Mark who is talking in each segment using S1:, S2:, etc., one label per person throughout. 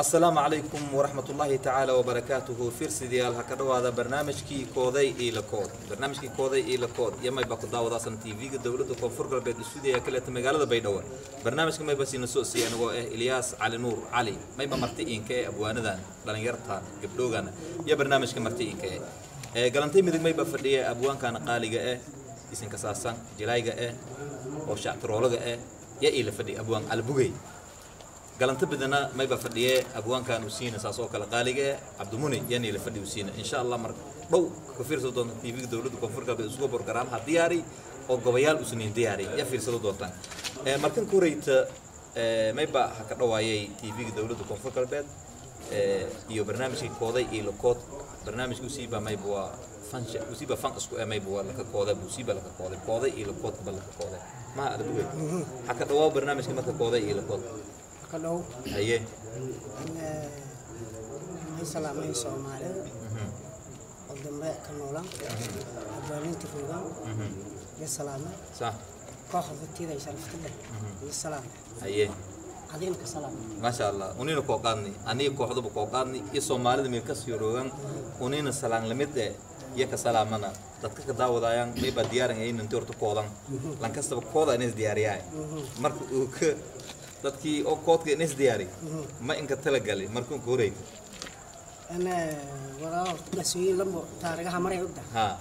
S1: asalaamu calaykum waraxmat ullaahi tacaala wabarakaatuhu fiirsidayaal ha ka dhowaada barnaamijkii kooday iilakood barnaamijkii kooday iilakood iyo mayba ku daawadaasan tv-ga dowladda koonfur galbeed isudaya kaleeta magaalada baydhabo barnaamijka mayba siina socsiya anigoo ah ilyaas cali nuur cali mayba marti iinka ee abwaanadan dhallinyartan gabdhoogana iyo barnaamijka marti iinka eh galantay midig mayba fadhiya abwaankan qaaliga ah isinka saasan jilayga ah oo shactiroolaga ah iyo iila fadhiya abwaan albugey galanti badana mayba fadhiye abwaankan uu siina saas oo kale qaaliga cabdimuni yani la fadhi uu siina insha allah mar dhow ka fiirsado doonta tvga dowladda koonfurka bay isugu borgaraam ha diyaari oo gobayaal usniin diyaari ya fiirsado doontaan markan kureyta mayba ha ka dhawaayay tvga dowladda koonfur galbeed iyo barnaamijkii kooday iyo lakood barnaamijka usiiba mayba waa fansha usiiba fan isku emayba waa laka kooday usiiba laka kooday kooday iyo lakoodba laka kooday maha adbuge ha ka dhawaa barnaamijka marka kooday iyo lakood
S2: kalow waxay salaamayn soomaalida oo dambe ka noolaan abaalinta rogaan iyo salaama kooxda tiida ay sharafta leh iyo salaam haye adinka salaam
S1: maasha allah unina koo qaadnay aniga kooxdaba koo qaadnay iyo soomaalida meel kasii rogaan unina salaan lamid eh iyo ka salaamana dadka ka daawadayaan maybaa diyaaran aynan doorta koodan lankastaba kooda inays diyaariyaa marka uu ka dadkii oo koodka ina isdiyaari ma inka talagalay markuunka horeyta
S2: أنا وراء مسؤولين لما تارجها مرة يبدأ
S1: ها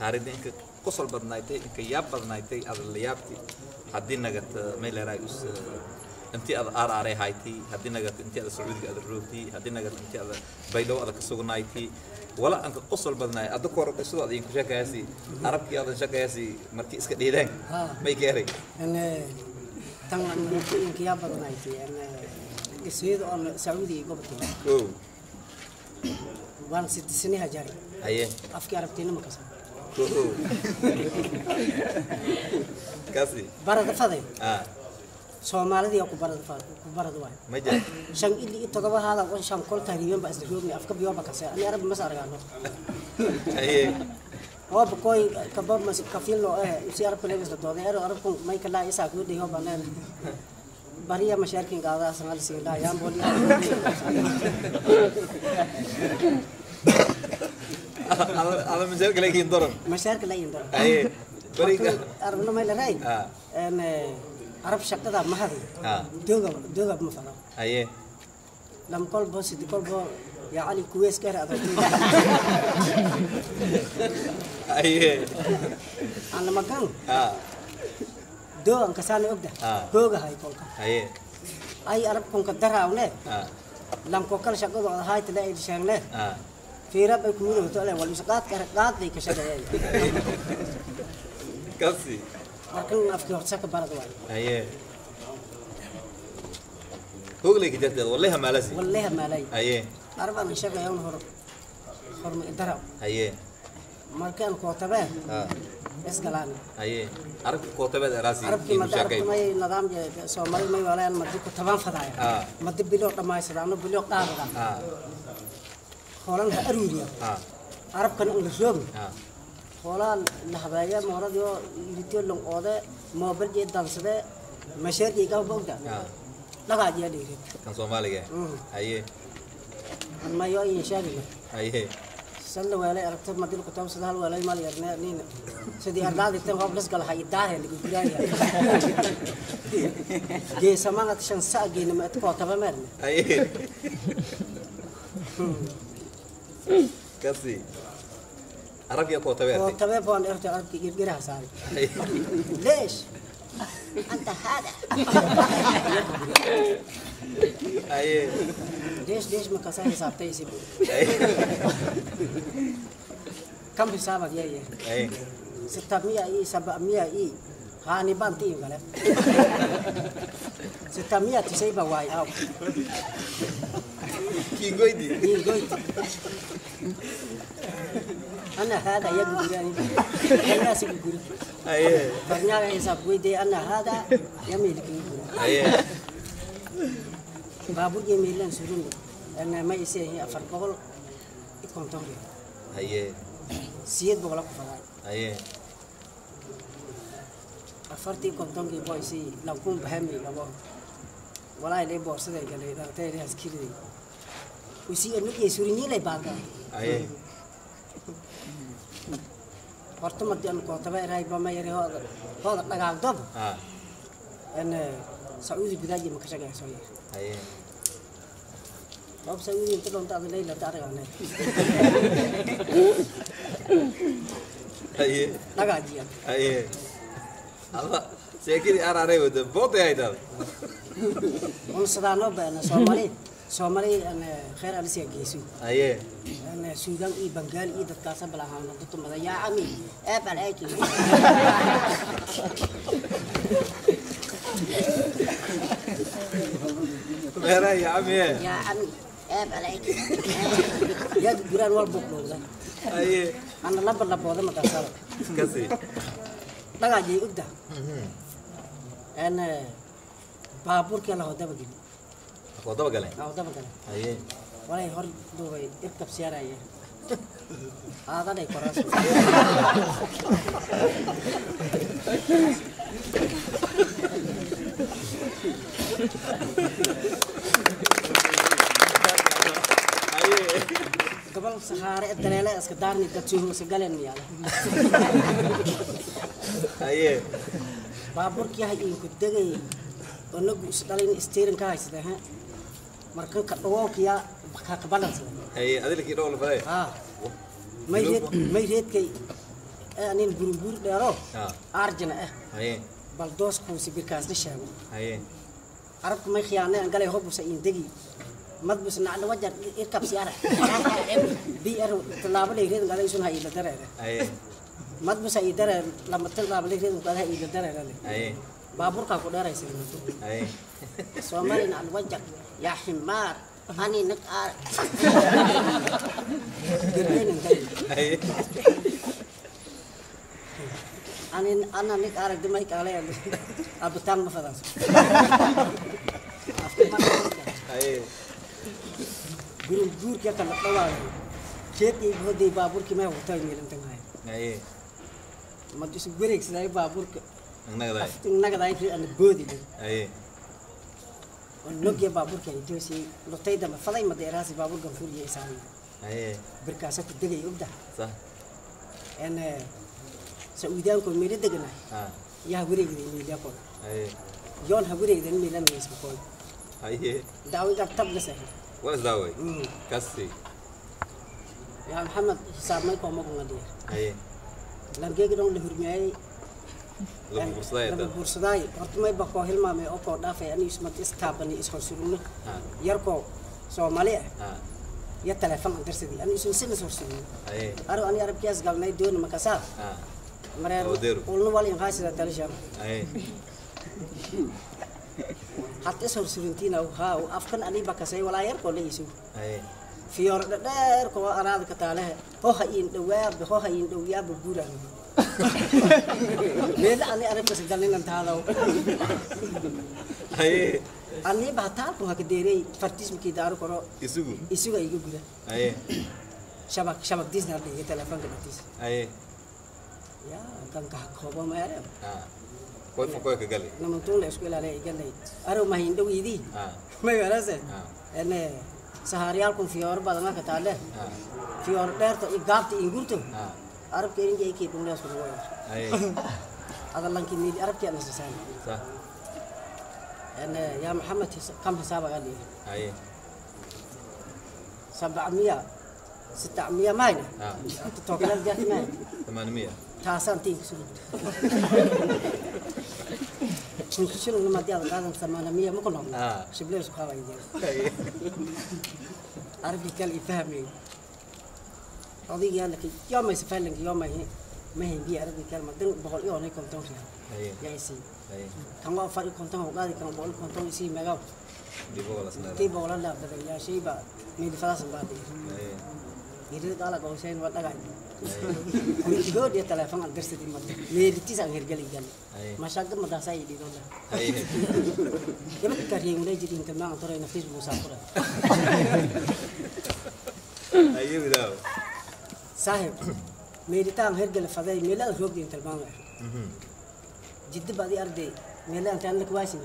S1: تارج إنك قصل بدنايتي إنك ياب بدنايتي أذ اللي يابتي هدين نجت ميل رايوس أنتي أذ أر أر هايتي هدين نجت أنتي أذ سعودي أذ روتي هدين نجت أنتي أذ بيلو أذ كسوغنايتي ولا أنك قصل بدناي أذ كور قصل أذ إنك شكاسي عربي أذ شكاسي مركي إسكت ديرين ما يكيري
S2: أنا tan aan inkiyaa badnayd isiyada oon sacuudiga gobolkeena waan sitisiniha jari haye afkii arabtiina ma kasan kasi barada faday soomaalidii ku barada faad ku barada waay ma jira shan ili todoba haada oo shan kolta riyan ba isdhigoomi afka biyo ba kasay ani arab ma saargaano haye هو بكوي كباب مس كفيل له إيه وسي عرب كله بس تدور إيه عرب كم ما يكلا يسا كيو ده هو بنال بريا مشاعر كين قاعدة سنال سير لا يام بولي
S3: على
S1: على مشاعر كله يندور
S2: مشاعر كله يندور أيه بريك عرب ما يلا راي أنا عرب شقة ده ما هذي دوغا دوغا مفرق أيه لم كل بس يدي كل بس يا علي كويس كره ايه انا مكان اه دو ان كسان اوغدا هوغا هاي كونكا ايه اي عرب كونكا دراونه اه لم كوكل شقد هاي تلا اي شانله اه في ربك مولو تلا ولا شقاد كرقاد لي كشدهي كسي لكن افكي وحسك برد
S1: واي ايه هوغلي كجدد والله ما لازم والله ما لازم ايه
S2: arba na sheegaya un horo hormi daraw haye markaan kootabeen iskalaana
S1: haye arabki kootabeed eraasi arabki
S2: madarabki may nidaam soomaali may walayaan madi ku taban fadaaya madi biloo dhammaysada ama biloo qaadada hoolanka aruuriya arabkan un la roobi hoolaan la habeeye mooradiyo yiridiyo lunqoode moobilkii dansade masheerkii gaba bogda dhagaajiyadhiiri
S1: kan soomaaliga haye
S2: anmayo iyo shaagiga haye shan weelay aragtay madil ku tabsada hal weelay mal yarnaa niina sidii ardaadii tan hoob lisgal hay daareen ugu jiraaya ge samanat shan saagi nima adko kaba meerne haye
S1: kasi عربية كوتبير
S2: كوتبير بون ارت عربي يرقرها صار ليش انت هذا Ayo. Des des makasih ah, ah. ya sate sih bu. Kamu bisa apa dia ya? Ayo. Setiap mi ai sabak mi ai. Hani banti ya kan? Setiap mi ai saya bawa ya. Kigo ini. Kigo ini. Anak ada ya gugurin. Kenapa sih gugurin? Banyak yang sabu dia anak ada yang milik baabuurgee meelaan surino ma isee ahay afar boqol iyo konton ri haye siyeed boqola ku fadaan haye afartii kontonkii boo isii lankuun bahami labo walaa ilay boorsaday galay dhalatay ilay askiriday usii anagii surinyiilay baaga haye horta madian kootaba iray bama yari hooda hooda dhagaagdob en ah. eh, sacuudi gudaajii makashagaa soo yar haye Waarom zijn jullie in Nederland aan de daar het? Aye. Laga dia. Aye. Alva, sekiri
S1: ara re udah, bot ya itu.
S2: On sedano ben, somali, somali ane khair al si agisu. Aye. Ane Sudan i Bengal i dat kasa belahan dat tu mada ya ami, eh bal aki.
S1: Merah ya ami. Ya
S2: ami. eh balik eh. ya juran wal buk lo kan aye ah, iya. anda lapar lapar ada mata kasih tak aja udah mm-hmm. ene papur kela hotel begini
S1: hotel bagale hotel bagale
S2: aye ah, iya. wala hor do bay irkab siyar aye ada deh koras Thank you. قبل سخارة الدلالة اسكدارني كتشوه سجلني يلا أيه بابورك يا هاي كدقي ونقول سدالين استيرن كايس ده ها مركب كتوك يا كقبلت
S1: أيه هذا اللي كده ولا فاي آه
S2: ما يريد ما يريد كي أنا البربور ده رو أرجنا إيه أيه بلدوس كوسي بيركاز نشام أيه عرفت ما يخيانة أنا قال يهرب وسأين دقي مدبس نعلى وجه يركب سيارة بير طلاب لي غير قال يسون هاي الدرة مدبس هاي الدرة لما طلاب لي غير قال هاي الدرة بابور كاكو دارة يسون سومري نعلى وجه يا حمار هاني نك آر قربين أنا أنا نك آر دمك علي أبو تام مفضل أفتح गुरु क्या था ಗುರು मतलब ಗುರು खेत ಪ್ರಭಾವಿ बहुत दी बाबूर की मैं होता ही नहीं तंग आए मत जिस गुरु एक जाए बाबूर के नगदाई नगदाई फिर अन बोधी आए और लोग ये बाबूर के जो सी लोटे में फलाई मत एरा से बाबूर गंफूर ये सामने आए बिरका सब दिल ही युद्ध सा एन से सऊदियां को मेरे दगना हाँ। यह गुरु गुरे गुरे मेरे को आए योन हगुरे गुरे मेरे में इसको هي داوي قد تبقسه
S1: واش داوي كسي
S2: يا محمد حساب ملك وما قمدير هي لرجيك دون لهرمي
S1: bursaday
S2: horta may baqoo hilmaamay oo koo dhaafay anigu ismad istaabani ishorsugunno yarkoo soomaali ah iyo taleefon aan dirsadii anigu isu sinas horsugunno aro ani arabkiyaas galnay doona makasaa mareer ulnu walin qaasida talishaan had is horsurintiinow haaw afkan ani bakasay walaayarkoo layisow fiyoor dhadheerkoo araada kataalehe hoha iin dhawaaba hoha iin dhowyaaba guuraan meeda ani arabkasa dalinantaadaw aniiba hataalku hakadeerey fartismkii daaro koro isugu isuga iga guda shabak shabak disnar dhiga telefoonka dhatiis ya kanka hakoobo meerem koy fo koy na mun tun da school ala gagal aro ma hindo idi ma yara se ene sahariyal kun fiyor badana ka tale fiyor der to igabti arab ke inge ke dum da su wo aga lanki arab ke na sa ene ya muhammad kam hisaba gali ay 700 600 مايل تتوقع جات مايل 800 تاسان تيك سود Sungkisir ulu mati al kadang sama nama ah. iya mukul nom. Sebelah suka lagi dia. Arif dikal ifahmi. Adi ya laki ya mai sefalan ya mai mai hindi arif dikal makin bakal iya, iya. nih kontong Ya isi. Kang wa farik kontong hukadi kang bakal kontong isi megau.
S1: Di bola sendiri. Di
S2: bola lah betul ya sih ba. Ini di falas sembadi. Jadi kalau kau sen Angin tiga dia telepon angker sedih mati. Meriti sang angker gali gali. Masyarakat mata saya di dona. Ya mesti karya mulai jadi internal antara nafis musafir. Ayo bidau. Sahib, merita angker gali fadai mela rob di internal. جد بعد أرضي ملا أنت عندك واسمة.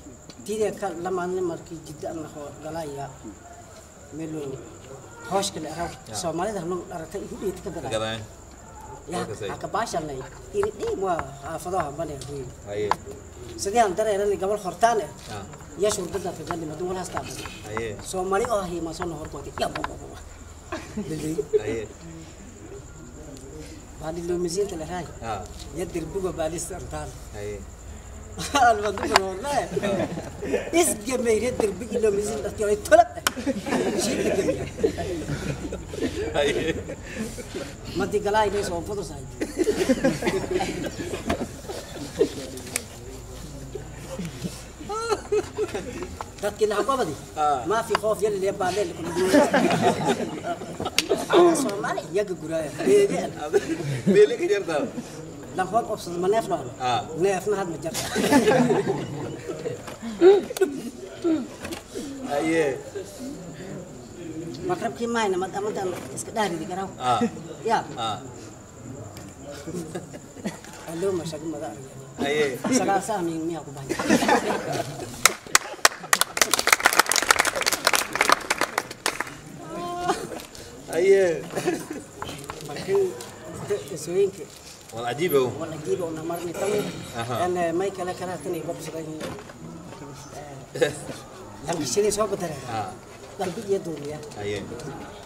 S2: diideen ka lamaadna markii jidda aan naqo galaya melo hoosh kale arag soomaalida hanu aragta igu dheeti ka gadaa haka baashalnay iri dhiim waa xaafadaha bane ruy sidii aan dareeran gabal hortaan eh yashur dadda ka galli madun wal hastaa bada soomaali oo hiima soo nohor kooti yabababa bilii baadhi loomiziinta la raay yadir buga baadhi sartaan والله اس جماهير الدرب الا مزيد الاختيار طلب شيء الجميع ما دي قلاي ليس هو فضل صحيح تذكر لها قبضي ما في خوف يلي اللي يبقى عليه اللي كنا
S3: بنقول صومالي
S2: يقى قرايه بيلك يرضى lang xool ah. option ma neef na woon. neef na ah, xat iya. ma jar. aye. ma rab ki may na ma amat am est-ce que daari di garaw. yaa. allo ma
S3: aye. sala sa aku banyak. aye.
S2: Ah, iya. Makin sesuai ke.
S4: والله عجيبه والله
S2: عجيبه ونمرني تو انا مايكا لا كرهتني ببص لما شيلي سوى بدر قلبي يدور يا ايين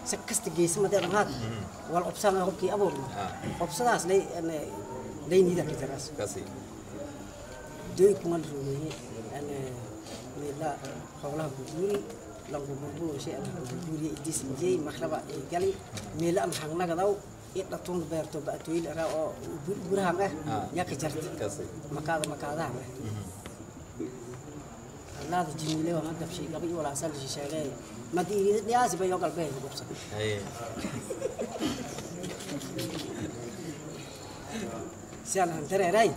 S2: سكست جيس ما دير هاد والابصان هبكي ابو ابصاس لي انا لي نيدا كتراس كاسي دويك مال رومي انا لا حولها بقول لو بقول شيء بقول يديس جاي مخلبه قالي ميلا محنقه داو dhatuun beerto ba'atooyin dheeraa oo burahan ah yaa ka jartay makaada makaadaha ah allaada jinuule waa hadda shay gabay walaasan la sheegay madiirida dhiyaasi bay oo galbeey ku qabsan siyan han dareeray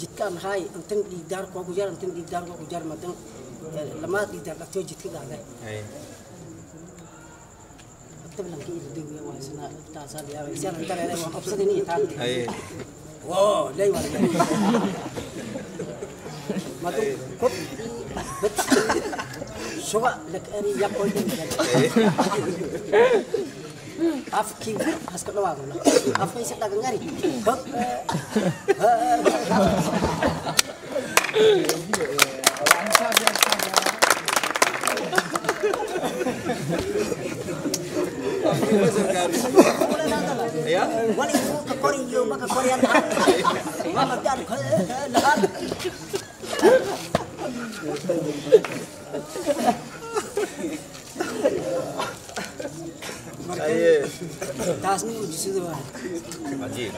S2: jidkaan haay intan dhiigdaar koogu jar intan dhiigdaar koogu jar madan lamaa dhiigdaar dhatoo jidka dhahday تبلغ
S3: Thank you. ya
S2: taasna uu jisidaa ajiib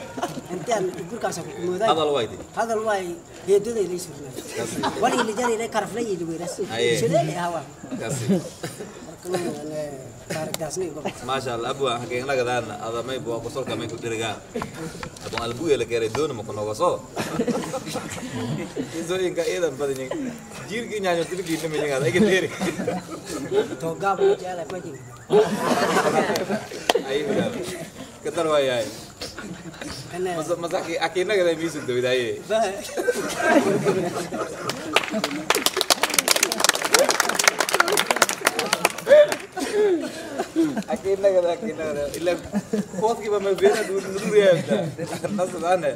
S2: intaan ugur kaas ku mooday hadal waydi hadal way heeduday leeysurnaa wali lijari le karflay ilweeras sidee hawa
S1: maasha allah abu waxaan keenla gadaana adamay buu qosolka may ku dhirigaa abon albuya Jadi keeray doona ma ku nogoso isooyinka iidan badan jiirkii nyaanyo tilkii nima yingaad ay gadeeri togaabo jala majin ay ilaah kadar waayaay masaki akinaga da miisu dawidaaye اكيدنا كذا اكيدنا كذا الا فوت كيما ما بينا دور نور يا النص انا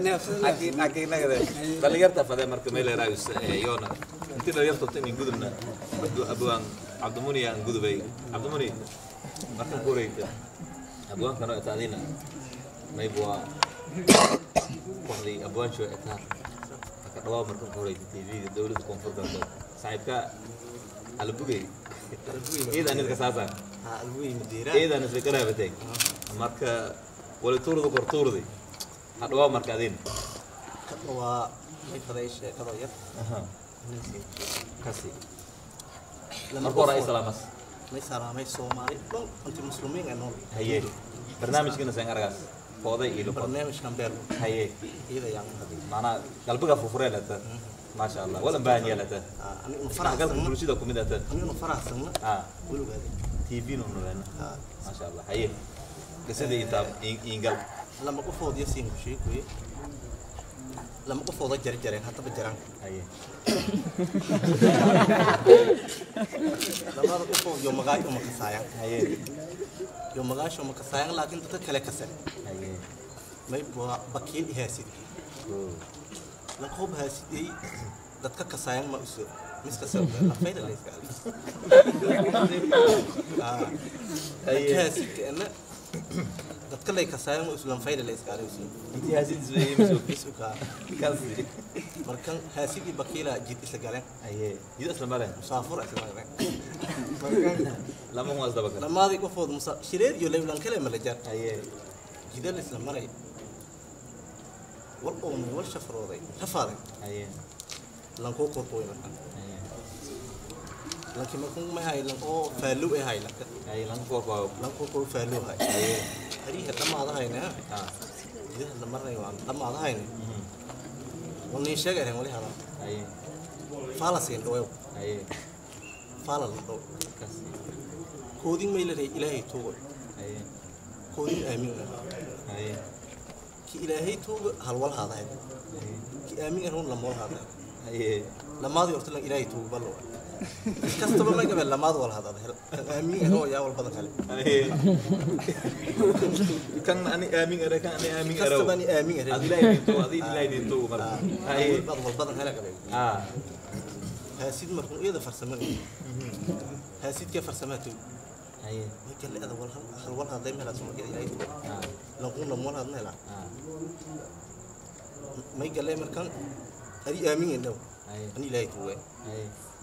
S1: اكيد اكيدنا كذا بل يرتا فدا مركه ميل رايس يونا انت لا يرتا تني غدنا بدو ابوان عبد المني ان غدبي عبد المني مركه كوريت ابوان كانوا اتادينا ما يبوا قولي ابوان شو اتار كدوا مركه كوريت تي في دولة كونفورت صاحبك البوغي البوغي اذا انا كساسا iidan isla garaabatay marka wali tuurda kor tuurday hadhawaa marka adin
S5: kasi marka hore ay salaamas salaamay soomaali dhol inti muslimiin ay nool haye barnaamijkana saan argaas
S1: kooda iyo luqad barnaamijkan beer haye iyada yaan hadii maana qalbiga fufureen hada ما شاء الله ولا مبانيه لا تا انا فرحت بالشيء ده كوميديا تا انا فرحت
S5: اه قولوا هذا تيفين ونوين ما شاء الله حيه قصدي يتاب إنجل لما قفوض يسين بشيء كوي لما قفوض جري جري حتى بجران حيه لما قفوض يوم غاي يوم كسايان حيه يوم غاش يوم كسايان لكن تتكلم كسر حيه ما يبغى بكين هاسد لقوب هاسدي dadka kasayan ma iso Discussão, na frente ali, cara. Clássica, né? dadka lay kasaayeen oo islan fayda lay iskaare usii intii haasid isweeyay misoo bis uka kaasi markan haasidi bakiila jid isla galeen aye jid isla mareen musaafur isla mareen
S1: markan lama waas daba kala
S5: maadi ku food musa shireed iyo leeblan kale ma la jar aye jidal isla maray wal qoom wal shafrooday hafaaray aye lan ku qorqooyna laakiin markaan mahayn oo faalu ahay lanka ay lanka ko lanka ko faalu ahay ay hariha dhamaada hayna ah idaha dhamarnay waan dhamaada hayna wani sheegayna wali hada ay faalasin dhaw ay faalal dhaw koodin maylare ilaahay tuugo ay koodin aamin ay ki ilaahay tuugo halwal hada hayna ki aamin run lamool hada ay lamaadi horta ilaahay tuugo ballo kastaba magaca lamaad wala hadalay aamin oo yaa wal badan kale
S1: kan ani aamin ara kan ani aamin ara kastaba ani aamin ara
S5: adilay dito adilay dito marka ay wal badan kale qabay ah هاسيد مركون إيه ده فرسمان هاسيد كيف فرسماته أيه قال لي هذا والله آخر والله دايما لا سمع كده إيه لو قلنا مولها بنلا ما يقال لي مركان هذه آمين لو أني لا يتوه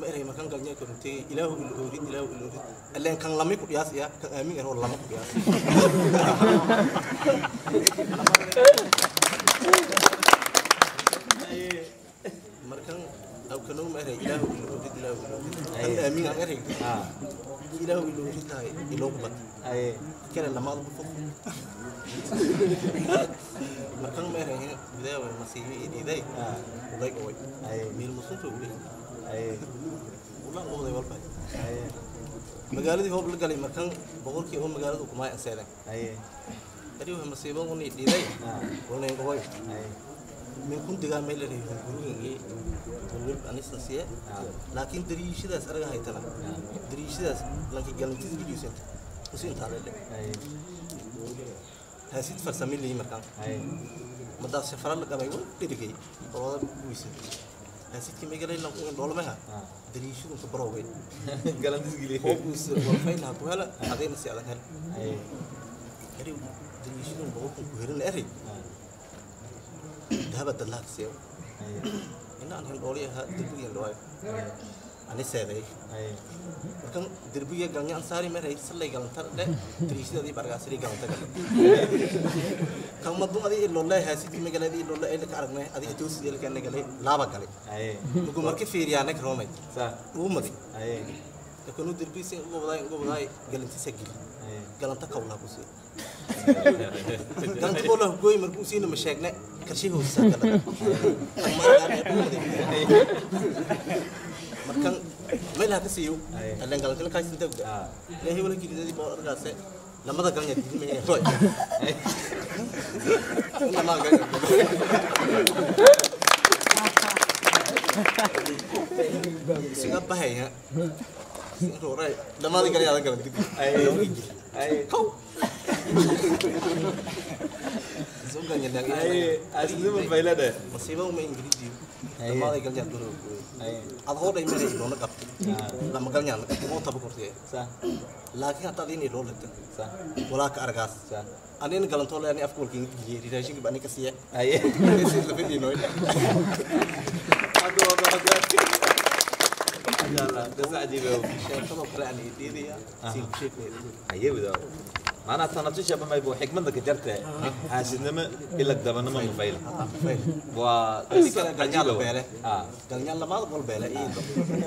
S5: ma eray ma kan galnya kurunti ilahu bil urid ilahu bil urid allan kan lami ku qiyas ya kan amin ano lama ku qiyas markan aw kanu ma eray ilahu bil urid ilahu bil urid kan amin an eray ilahu bil urid tay ilahu bat ay kala lama ku fu markan ma eray bidaya wa masihi idai uday uday min musuntu uday oday walba magaaladii hoob la galay markan boqolkii oo magaalada kumay aseedan tani waxa masiibo uu nidhiday walay go'ay min kun digaa meel la yihiin gurigii walib anisa siya laakiin dariishadaas araga haytana dariishadaas laakiin galantiis gudiysan usin taale haasid farsamilii markan madaa safaral la galay wuu dhirigay oo wiisan asidka magalayna ku indhoolmaha ah. dariishadunta barowgeyd galandisgilhoobuus warfaynaha ku hela adayna si adag hel eriw dariishadun boqolkun ku herina eri dahaba dadlaha kaseew inaan hindhooli ahaa darbiga indhawaayo aniseeday warkan derbiga galnya ansaari maray sallay galanta dhe dariishadii bargaasri galanta gal kan madu adii lolle haasidi magale adii lolle ay ka aragnay adii toosi ilka nagale laaba gale nugu markii fiiriyaa nag roomay uu madi takanu derbiisi ugu wadaay ugu wadaay galantiisa gili galanta kawlaa ku sii galanta kawlaa gooy markuu siina ma sheegne karshihoosa
S3: galanta
S5: siu, markan meel ha ka siiyo taleen galgal kaas inta guda ilaa hebel kilisadi baa argaase lamada galnya didime roy inta maa galnya singa bahaya roray lamada galnya ada galan didi ay kow so galnya dang ay asli mo bailada masiba mo ingrid ಮಾಲಿಕ ಜಂತುರು ಅದು ಹೋದ್ರೆ ಮೇಲೆ ಇರೋಣ ಕಪ್ಪು ನಮ್ಮ ಮಗಳನ್ನ ಕಪ್ಪು ಮೋತ ಬಕುರ್ತಿ ಸಾ ಲಾಕಿ ಹತ್ತಾದಿ ನೀ ರೋಲ್ ಇತ್ತು ಸಾ ಒಲಾಕ ಅರ್ಗಾಸ್ ಸಾ ಅನೇನು ಗಲಂತೋಲ ಅನೇ ಅಫ್ಕೋಲ್ ಕಿಂಗ್ ಗಿಯರಿ ರೈಶಿ ಗಿ ಬನಿ ಕಸಿಯ ಅಯ್ಯ ದಿಸ್ ಇಸ್ ದ ಬಿಡಿ ನೋಯ್ ಅದು ಅದು
S1: ಅದು لا لا ده عجيب قوي شايف طبق يعني دي دي سيب شيء ايوه ده معناها تنطيش آه. ما يبو حكمة ذاك جرت حاسد نما إلا كذا نما مفيلة و دنيال بيلة
S5: آه دنيال ما أقول بيلة إيه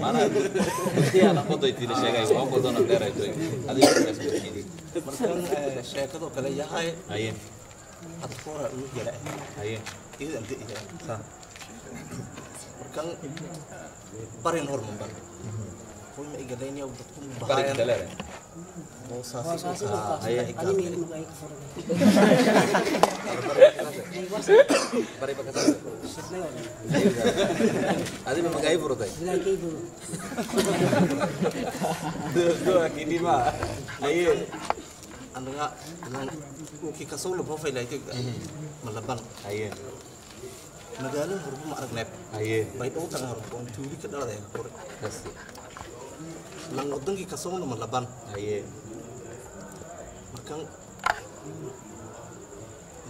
S5: معناها كذي أنا خذ يتي لشيء جاي وأقول أنا بيرة يتي هذا يكون مركان
S3: الشيء كذا كلا يهاي أيه هتفورة ويجلا أيه إيه أنت إيه صح
S2: مركان برين هرمون برين كل ما إجلاني أو بتكون بارين Musashi Ukawa anime に迎え行くそ
S5: れ Pare lan wadankii ka socona ma laban markan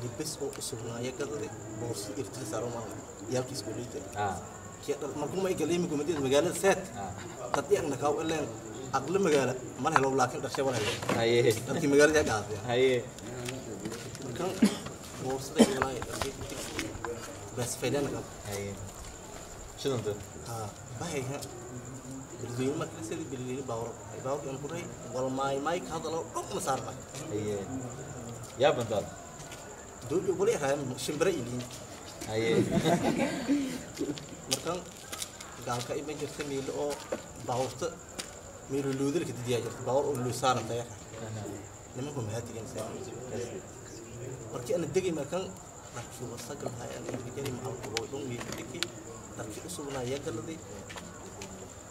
S5: libes oo usugnaaya gadade boorsi irtiri saaroma yaalkiis koleyta ah. markumay galeemi kumadida magaalada ah. seet dad iagna kaa eleen aqlo magaala man helo laakin dharshe war helo
S4: dadkii magaalada yaa ah.
S5: dhaafiya markan boorsada yeelaay dharshe bas faydana qab shidanta ha bahayha beledweyne marka la sali beledweyne baawro baawrkan huray wal maay mayka hadalo dhow ma saarna haye yaa bandaad doodi ogole yaraan shimbira iliin haye markan gaalka iman jirta miile oo baawrta miilo loodala ka didiyaa jirta baawr oo loo saaranta yara nimanku maxaa degan saa markii ana degay markan dharkii wasagal hayaa degay macalka oo dhan weydeki dharkii usubnaa yaa galaday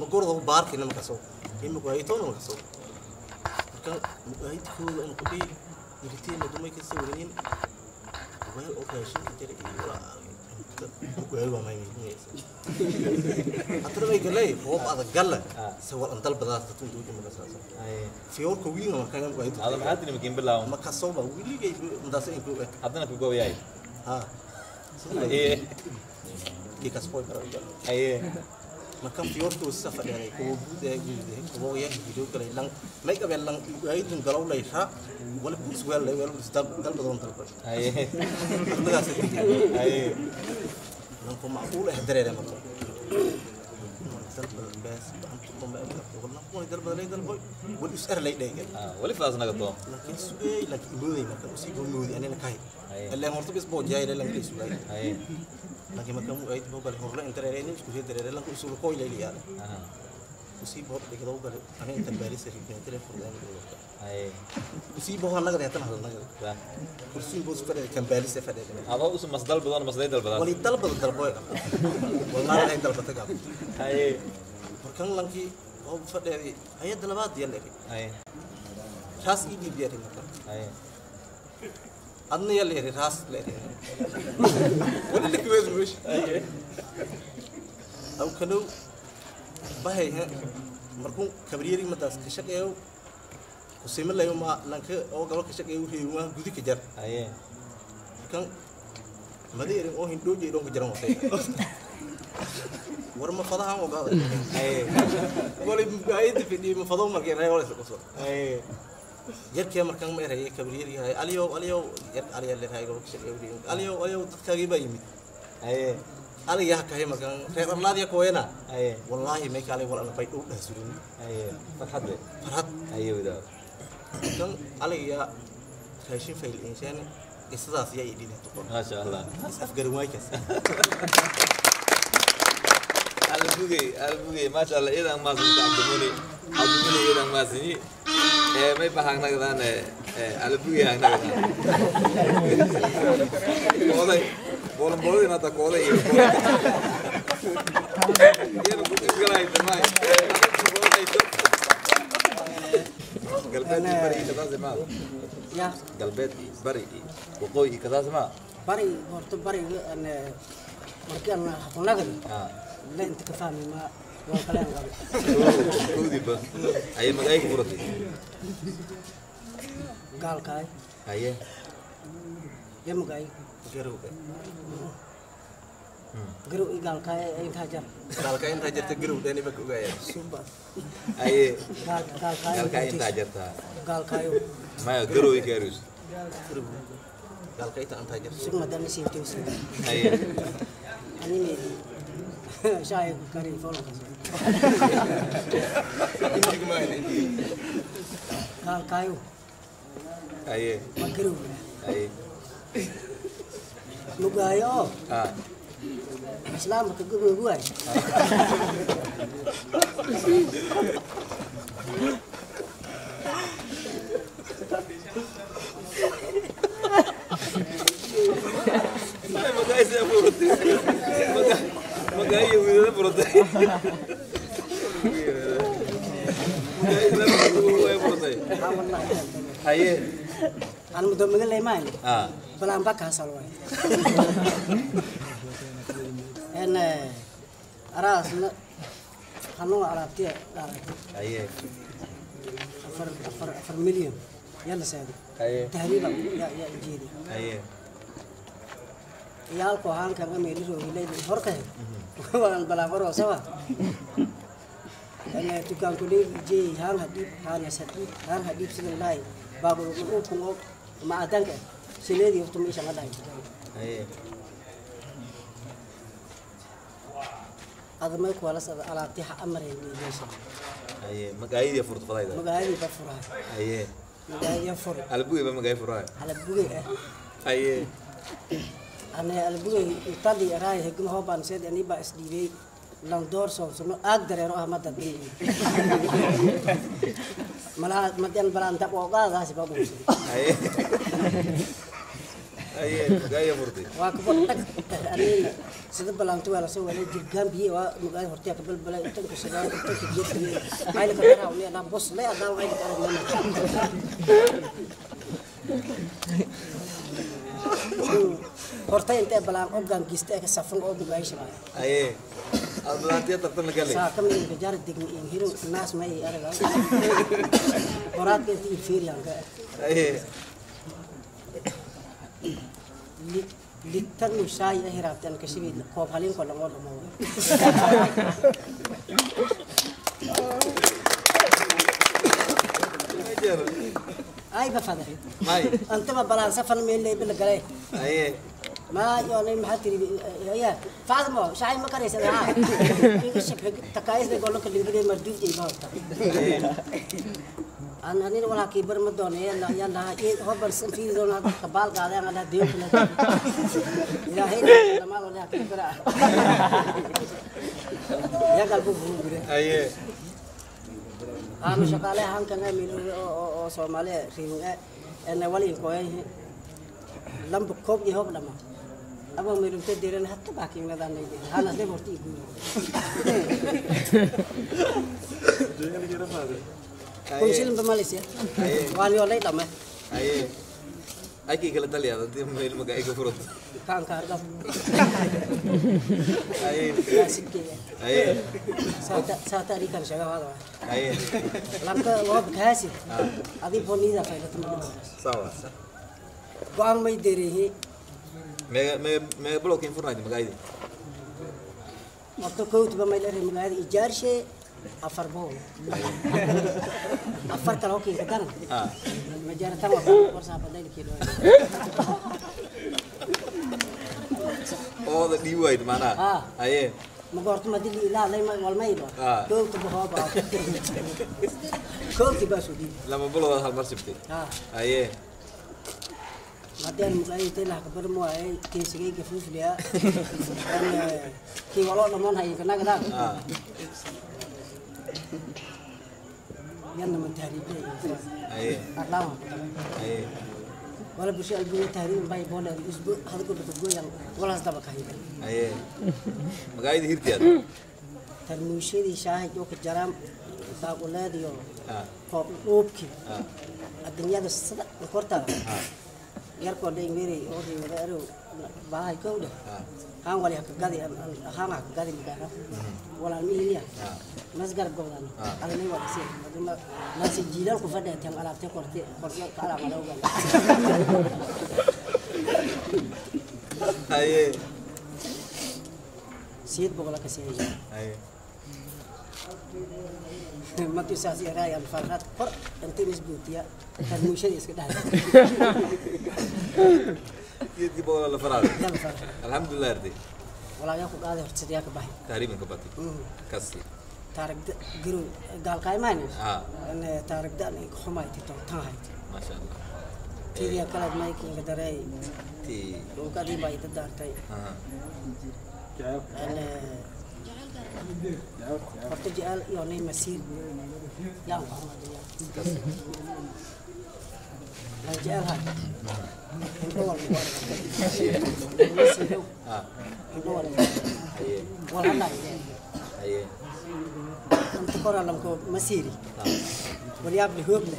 S5: ma gordaba baarkiina makasoo imaguhaytoona makasoo marka mugaahidkooda un qudhay iriteena dumay ka sawirinin weel oo kaashin ka jira iyo atrabay galay roob adag galle sawal andal badaas tatun duuji makasaasa fiyorka wiinga makaga mugaahid adam haadina makin bilaaw makasoo ba wiligay ndaasa inkuga hadana kugobayay ha décasse-point par aye maka fiyorto safa dere ko bude gude ko wo yen video kala lang may ka belang ay dun galaw lay ha wala pus wel lay wala dal aye ndaga se tike aye lang ko maqul eh dere ma ko dal bal bas baan ko ma abla ko lang ko dal bal lay dal boy wal usar lay day gal ah
S1: wala faas naga to
S5: lakin suwe lakin ibudey maka usi go nudi anena aye laakiin markaan u ayd boo gale horle intan ere nin isku soo dareere lanku isulu koo ilaylayaale usii boo dhigada u gale ani intan baalisa ribentele furdaan dhulka usii boo naga deetana hal naga kursi boo su fadhiya kan baalisa fadhiya adoo
S1: usu mas dalbadoon mas day dalbadaa wali dalbada dalbooy walnaala ay dalbata gal
S5: markan lankii oo fadheedi ayadda labaad yalleri taas ii dhiibiyaa markan adna yaleeri raas aw kalow bahayha markuu kabaryari madaas ka shaqeeyo kusima layo ma lanka oo gaba ka shaqeeyo wixii ma gudi ka jar aye kan oo hindhooji dhoon ka jaran watay war ma fadahan ogaada wali ayada fidhi ma fado markii reeyo isla kuso yarkiya markaan ma eraya kabriyar yahay aliyow aliyow yar aliya leerhaygo shaqeewriyo aliyow aliyow dadkaagii baa yimid aye aliga hakahay markaan reer arlaadiya kooyana aye wallaahi mayka aliga wal anabay dhow dhaha surin aye farxad le farxad aye wadaa kan aliga raashin fayl insaan isadaas yaa idhiin tuqon maasha allah is afgarin waaykas
S1: albuge albuge masha Allah idan ma sun ta dumune albuge idan ma sun yi eh mai fa hang kan, eh albuge hang naga kodai bolon bolon na ta kodai ya, iyo kodai iyo kodai kala ita mai Galbet, bari kadaas ma ya galbeed bari waqooyi kadaas ma
S2: bari horta bari eh, markaan xafnagadi لا انت كفاهم ما كلام اي مقاي قرتي قال كاي اي يا مقاي قرو Geru igal kaya yang hajar. Gal kaya yang hajar tu geru
S5: dan ibu gaya. Sumpah. Aye. Gal gal kaya. Gal kaya yang hajar ta. Gal kaya.
S1: Maya geru igarus. Geru. Gal kaya tak hajar.
S2: Semua dan sih Aye. Ani saya kari kola kasih. Ini gimana ini? Nah, kayu. Kayu. Makiru. Kayu. Lu gayo. Ah. Islam ke guru gue. Ah.
S1: Saya mau kasih apa? Saya mau kasih
S3: وجاي ويبرد وجاي يبرد
S1: ويبرد حيه
S2: انا مدمد لي مالي اه بلا بكا سلوى انا راس خلونا على بتيع ايه افر افر افر مليون يلا سيدي
S4: ايه تهريبا يا يا جيلي ايه
S2: يالكو هانكا ما ميلسو هيلي هورتين waran balafaro sawa ana tukan ko dai je han hadib han yasati han hadib sigan lai babu ko ko ko ma adanka sinedi waxtu mi shaqada ay هذا ما يكون على سبب على طيح أمر الجيش.
S1: أيه مقايد يفرط فلايد. مقايد يفرط. أيه.
S2: مقايد يفرط.
S1: على بوي بقى مقايد يفرط. على بوي. أيه.
S2: ana albuga tadi aray hegma hoban sed ani ba sdb lan so soomsono ag dere ro madda bin mala madian balanta si ba
S3: ai aye gaya murti wa ku badtag belang
S2: tu ala so lasoo waalay jirgaan wa waa mugaay murti ka balbalay itu ku sagaa intan ku jet ni ai le kana ni ana bos lay adaa waa ni ka daraa horta intee balaan qobgaan gista ee safan oo dubaayisha maayo
S1: aye adlaantiya tartan lagalay saa
S2: kamid inka jaar degni in hiru naas ma ay araga horaadka inta in fiiriyaan ka aye littan mushaay ee hiraabtan ka koob halin ko dhamo ay ba fadhi may balaan safan meel leebil galay aye ما يوني ما حتري يا فاطمه شاي ما كان يسال ها آه. ايش شبك تكايس بقول لك اللي بدي مرجوج جي باوت انا نير ولا كبر ما دوني يلا يلا إيه، هو برسن في دون قبال قال انا ديو كنا يا هي ما ولا كبر يا قلبو بغو ايه آه، انا شغاله هان كان ميلو او سومالي ريمو انا ولي كوي لمبو كوب يهوب لما अब मेरो चाहिँ धेरै हात त भाकिङलाई जानु हानाले भर्ती Kungsilin pemalis ya. Wani oleh itu mah.
S1: Aye. Aki kalau tali ada tim main magai ke perut.
S2: Kangkar dong. Aye. Asik ya. Aye. Sata sata di kan saya wala. Aye. Langka wab khasi. Abi poni da kaila teman. Sawa. Bang mai dere hi
S1: meeblowka infurnayda magaalada
S2: marka kowtaba may leedahay magaalada ijaarshe afar bow afar kale hokiin ka daran majaaratan waa warsaa badaylkii
S1: ooda dhiiwayd macnaha aye
S2: مقارت ما دلي إلا لي والميبا كوت بهابا كوت باسودي
S1: لما بلوا هالمرسبتي آه أيه
S2: latihan mulai itu lah ketemu ay ke dia kan eh, kalau namun hai kena kena yang namun dari dia itu ay atlaw ay walau bisa aku baik boleh usbu hal itu betul gue yang kolas tak pakai
S1: ay makanya dihirtian
S2: termusi di sana itu kejaran tak boleh dia kop up ki adanya itu sangat kurang yarkoon dhaimeere oo reebada arow baahay kowda aan wali hakagadi ahaan hakagadi magaana walaalmihiiniya nas ah. garab gobdaan alinay ah. waa dhasee nasi jiilaal ku fadhaa tan alaabtee qorte qorte kala
S3: mala ogaan haye
S2: siid mantu saasi araa yaan farraat hor intinis buutiya kan muushadees ka dhahay
S1: geedki boola la faraaday alhamdulillah arday
S2: walaagaa ku qaaday horta sidiyaa ka bahay
S1: taariban ka batay kasi
S2: taarigda giro gaalqaymaani taarigda ay xumayti toontan hayti
S3: maasha allah tiidiya kalaad maykinga
S2: dareey dhulkadii baa ida daartay
S3: Waktu JL Yoni iya,
S2: Mesir. Ya Allah. Kan? Ah. Ya JL kan. Itu luar biasa. Itu luar biasa. Itu Mesir. Beliau beli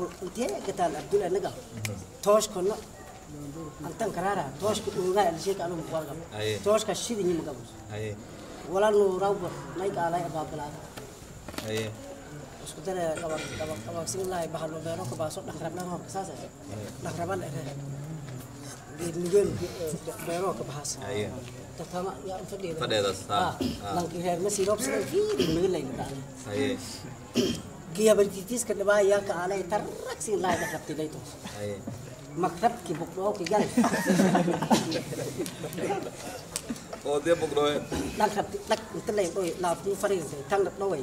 S2: Udah kita Abdul Anagal. Mhm. Tosh kona antan karara tooshka uga alsheek anu warqab tooshka shidi ni magabus wala nu rawba naik alay abablaad isku dare qabaq qabaq qabaq sinlaay bahal beero ka baaso dhangrabna hor saas ah dhangraban ee geed migeen beero ka baas tatama ya fadheeda fadheeda saa lanki reer nasi rob sida fiid migeen lay dhana aye giya bartitis ka dhibaa yaa ka alay tarak sinlaay dhaqabtay dayto aye maksud kibuk doh kiga.
S1: Oh dia buk doh.
S2: Nak sabti tak itu leh doh, nak tu faring doh, tang nak doh,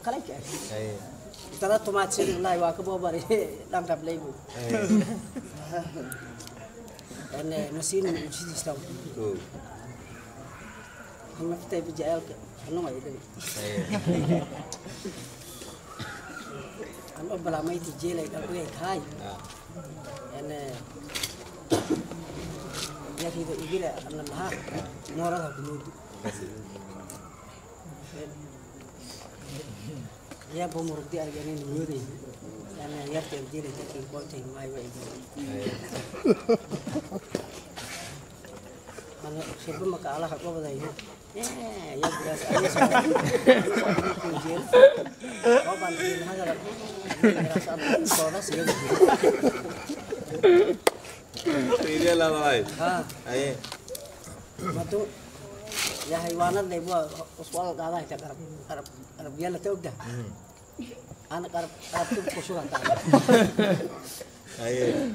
S2: kalai ke? Aye. Tada tu macam lai wa ke bawa mesin mesin sistem. kita bijak ke, anu an on bala mai ti jele ka ku khai ene ya ti do ibile an na ha mora ka ku mudu ya bo mor ti ar gani ni yuri ene ya ti jele ti ko ti mai wai bo mana sebab makalah aku badai Ya, ya sih. Ya, ya,
S1: ya, oh, lah, Ayo.
S2: ya deh buat uswal kalah cak Arab Arab Arab dia lah udah hmm. anak Arab Arab tuh kusuhan Ayo.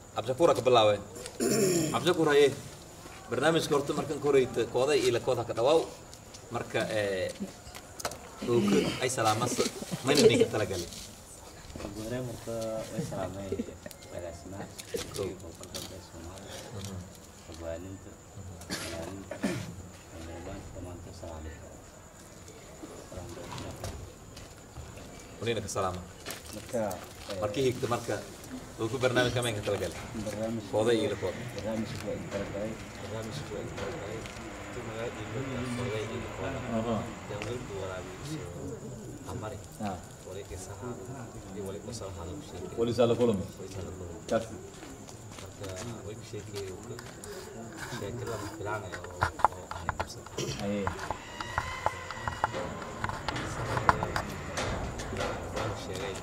S1: cabshakuura ka bilaabeen cabshakuur haye barnaamijka horta markan koreyta kooday ila kooda ka dhawaaw marka ooko eh, ay salaamansa mayna ninka talagalin unina ka salaama marka eh, markii higta marka
S4: ويكون برنامج كمان كنت لقى برنامج فوضي إلى فوضي برنامج شكله أنت لقى برنامج شكله أنت لقى كما يجي فوضي إلى فوضي دولد ورابي عمري وليك السحاب وليك السحاب وليك السحاب وليك السحاب ويب شيكي شيكي لما بلعنا أيه شيء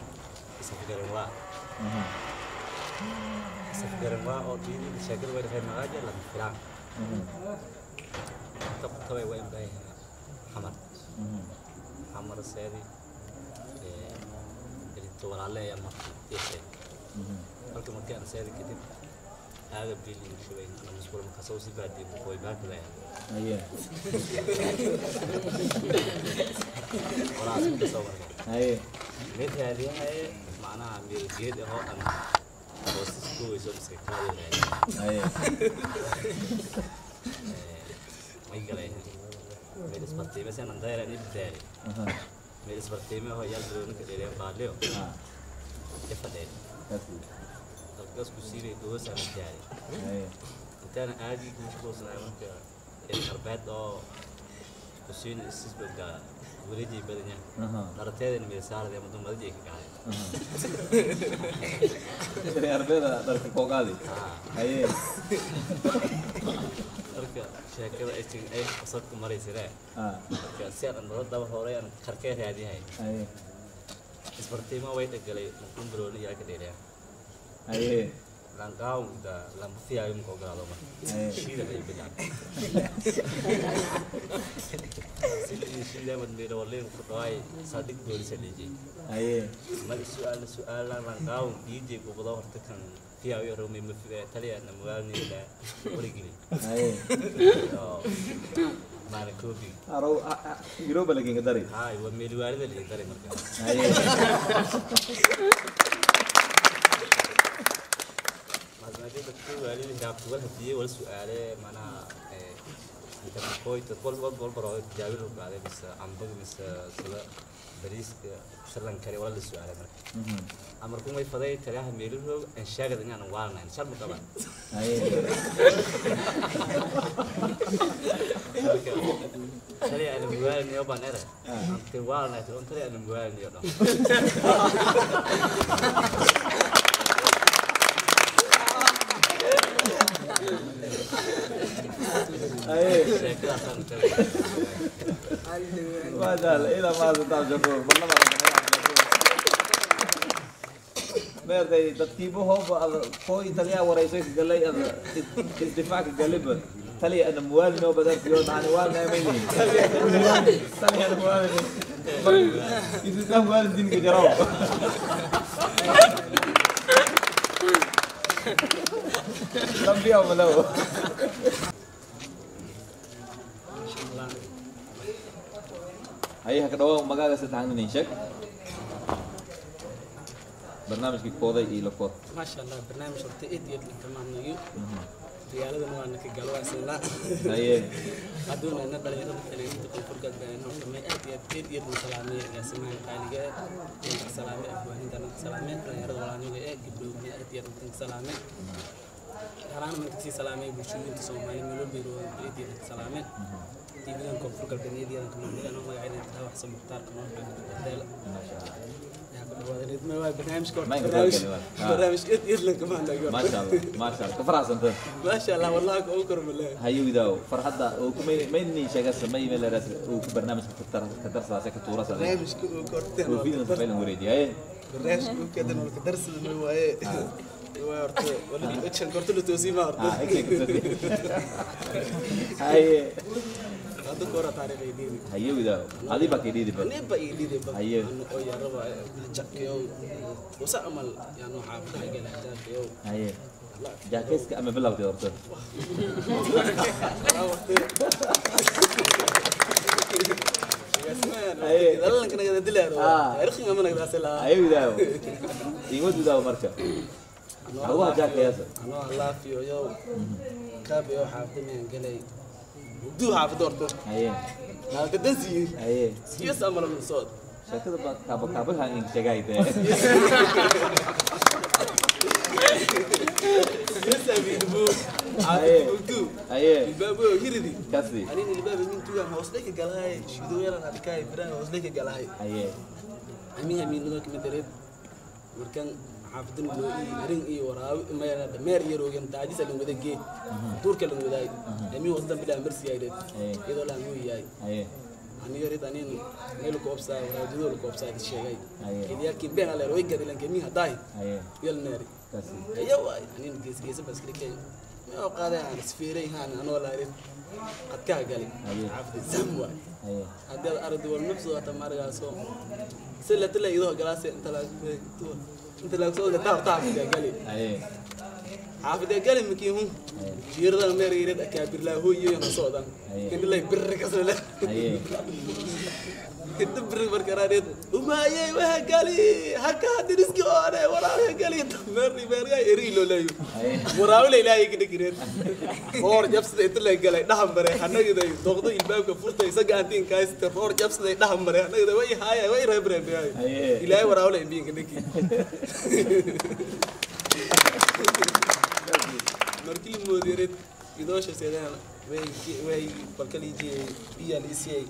S4: safgaran oo diini mashaakil way dhexeen magaaja lama filaan inta qutabay waa in baayahay xamar xamar seedi elinta walaale ayaa markii iisheeg halka markii aan seedi kadib aada biil iyo shubay ana musqul marka soo si baadi way baadi laa
S3: walaas kasoo marka
S4: mid raadiyahaye macnaha meelgeed ah oo dhan hoosaskooyso maskaxdaadameel isbartiime sen andayra ni bitaari meel isbartiime oo yaal darooninka dheereen baadleo jafadheen halkaas ku siiray doosa bitaari intaana aadii kuushoosnaa marka qarbeed oo kusiin isisbagaa గురించి పెద్దగా దొరకలేదండి మీరు సార్ ఏమంతా మొదలు చేయక కాదు ఇతను ఎనభై దొరకపోకాది అయ్యే sheekada ay ay qasadku maraysiree marka si aan andharo daba hore aan karkee raadiyahay isbartiima way dhagalay mukun barooli yaa ka dheelaya aye lanqaaw da lamba fiyaayo muka ogolaado marka shiida ay sileevad miroolin ku dhahay saadig doolisaneejey haye mal su'aal su'aalan ranqaawn dj gobada horta kan fiyaawyo rumi mafiga taliyaadna magaalnila warigili haye maana kobi araw miroba laginga dari hay waa meeliwaarida laginga dari marka haye maadmaadada kuwaalidii raabtugal hadiyey wala su'aale manaa انت في الكويت الكل برضه برضه بيعملوا عليه بس عندهم بس bariis sharlan kale wala la su-aala marka amarku may faday taliyaha meelirog aan shaagad inaan waalnayn shar ma qaban kale aan muwaalniyo banere ante waalnay tirantale aan muwaalniyo dhan
S6: ما زال الى ما زال
S1: شكور والله meerday dadkiibahoba ada kooyi taliyaa waraysay ka galay ada isdifaaca galiba taliya ana muwaalino badarkiyo nacani waalna mayni
S6: taliya
S1: ana muwaalino isdifaaca
S6: muwaalidinka jaraw
S1: lambiya malawo ayaha ka dhawo magaaga saddexaanad in sheeg barnaamijkii kooday iyo la kood
S6: maasha allah barnaamij horta aad iyo aad la dhammaadnayo dagaaladana waa naka galwaasila haye hadduuna na dhalinyarada xiliirada koonfur galbeeno dhamay aad iyo aad aad iyo aad salaamay agaasimaha qaaliga inta salaamay afwaaninta naka salaamay dhalinyarada walaaniga ee gabdhowna aad iyo aad naka salaamay halaana naka sii salaamay bulshooyinka soomaali meelo beerowa aad iyo naka salaamay tiibidan koonfur galbeed yadan kanoonigan magacayda taa waxsan mukhtaar kanoon xaagdeel maashaallah wallahi ugu kormale
S1: hayugidaw farxadda oo ku maydni sheegasa maymeel uu ku barnaamijka ka darsaase ka tuurasa barnaamijka
S6: uu
S4: kortee
S1: fiidan samaylan wareejiyaye
S6: barnaamijka uu kadan marka darsada ma waaye ولكن كورتلو توزيما
S1: هاي hayogda adiba kaydhidi ba niba idhidi ba hayo
S6: oo yaraba jaqiyo wasa amal yaano xaafada gala
S1: jaqiyo hayo jaakeyska ama bilawdi horta ayogdaawo iimadudaawo marka
S6: aguha jaakayaasa anoo laafiyo yo kaabiyo xaafada miyan galay duha fadorto aye halka dasi aye yes amala musod
S1: shakada ba kaba kaba ha in shagayde yes abi dubu aye dubu aye babu hiridi kasi ani
S6: ni babu min tuya hosle ke galay shido yaran adkay biran hosle ke galay aye ami ami luga kimetere markan xaafada larin iyo waraawi dameer iyo roogeen daajis lan wada geed duurka lan wadaay dami wasta bilaa marsi ayde iyadoo laan uu yahay aniga rid anin meel koobsaa waraajido koobsaa sheegay kidiyalkii been alle way gadilan kemi hadaay yal neeri kaya waay anin gees gees bas kirkay oo qaaday aan isfiiray haan anoo laarin qadkaa galay xaafada zam waay haddii aad aragdi wal nafsu atamarigaasoo si la tila idoo galaase inta laa انت لو سوى تعرف تعرف ده قال لي عارف ده قال لي مكيمو جير ده مير يريد اكابر هو يوم صودا كان لي بر كسر له hindabri markaraaneed umaayey wahagali haka diriski oone waraabya gali dambeeri beerga erii loo leeyo waraabila ilaahay kadhagireed roor jabsida intila galay dhahan bare hanagiday dooqdo ilbaabka furta isaga antiin kaaysta roor jabsida dhahan bare hanagiday way haaya way reebreebeyayo ilaahay waraabila imbiin kadhagi markii moodiyareed idoosha seedaana way way balkaliijiyay biyaa liisiyay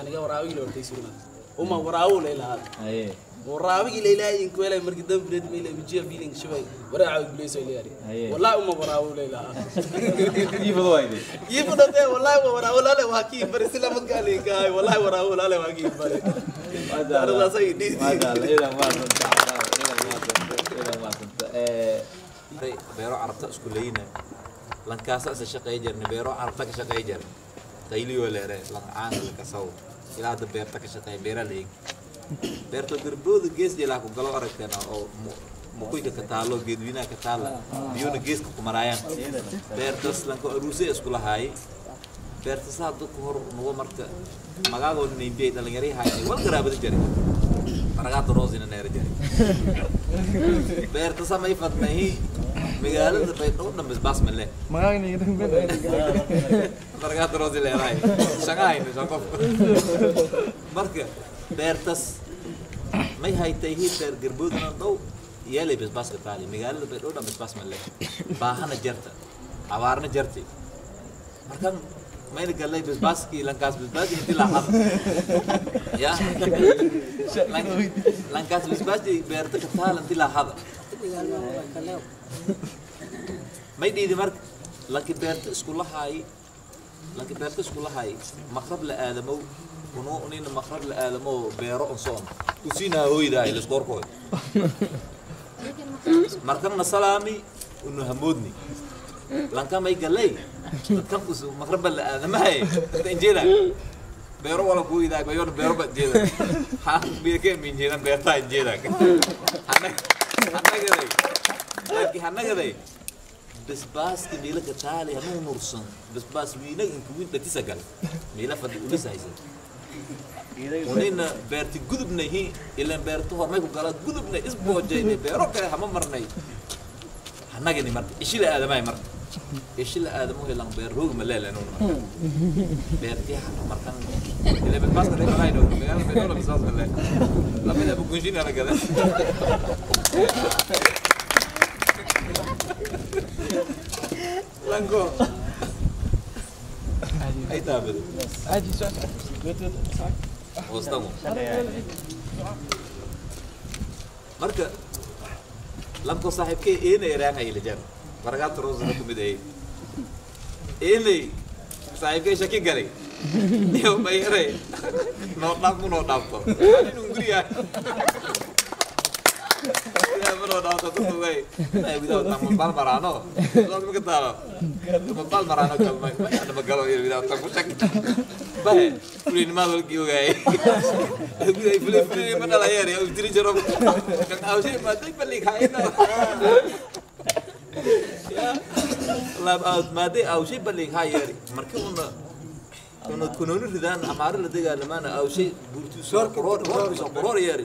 S6: aniga waraawigii hortay sugnaa uma waraawo la ilaha aye waraawigii la ilaha in kuwele markii dambi red meel ay jiya feeling shibay waraawo guuleyso la yari wallahi uma waraawo la ilaha yibado wayde yibado de wallahi waraawo la ilaha waki bari sila mad gaale gaay wallahi waraawo la ilaha waki bari
S1: madal rasay di madal ila ma santa ila ma santa ila ma santa eh beero arabta isku leeyna lankaasa isa shaqeey jirna beero arabta ka shaqeey jirna qayliyo leere lancaana la kasaw ilaa hadda beerta ka shaqeeya beeraleyga beerta darbooda gees ilaa ku galo aragteena oo muquyga ka taalo geedweynaha ka taala biyuuna geeska ku maraayaan beertas lanko aruusay isku lahaayay beertasaa dadku hor nuga marka magaagoona naymbiya dhalinyaryahaayan wal garaabada jare maragaada roosina neera
S3: jare
S1: beertasa may fadnahi magaalada bayqabu dhambes baasman leh markaata roosi leedahay shaqo hayna shan qof marka beertas may haytay hii beer garboodana dhow yeelay basbaaska taali magaalada bayqabu dhambes baasman leh baahana jarta abaarna jartay markan mayna galay basbaaskii lankaas basbaas inti laxad ya lankaas basbaas beerta ka taal inti laxada may dhiidi marka lakibeerta iskulahaay lakibeerta iskulahaay maqrab la aadamow unuu unina maqrab la aadamow beero unsoon kusiinaa hooydaay liskorkooy markanna salaami unu hamoodni lankamay galay lankamkus maqrabba la aadamahay injeeda beero wala ku idaag bayoon beero ba jeeda haa biyake minjeedan beertaa injeedag annaga annaga hakanagadee basbaaska miila gataale hanu nursan basbaas wiina inkuwin dhatisa gal miila fadhi ulisa haysan unina beerti gudubnahi ilaan beerta hormay ku galaa gudubna isboojayna beero kale hama marnay hanagani marka ishila aadamahay marka ishila aadamuhu ilaan beer roog maleelanu beertiha markan ile basbaaska dhay malayno magaala beerola bisaas male lamida bugunshin anagada and go. عادي تعبد عادي شو وسطهم marka labka saaxiibkay eenay raangay la jab warqad roos ku miday eenay saaxiibkay shaki galay iyo bayray noo dhaaf noo dhaaf ko nin ungriya rodando tudo bem. Aí me dá uma pal marano. Nós me quedalo. Uma pal marano que mas ada bagalo yang tidak tak Baik, kulin mal kiu gay. Aku dari layar ya, jadi jerok. Kang Ausi mati beli kain. Ya. Lab out mati Ausi beli kain. Mereka udah كنون ردان أمار لديك لما أو شيء بورتو سور قرار قرار بيسون قرار ياري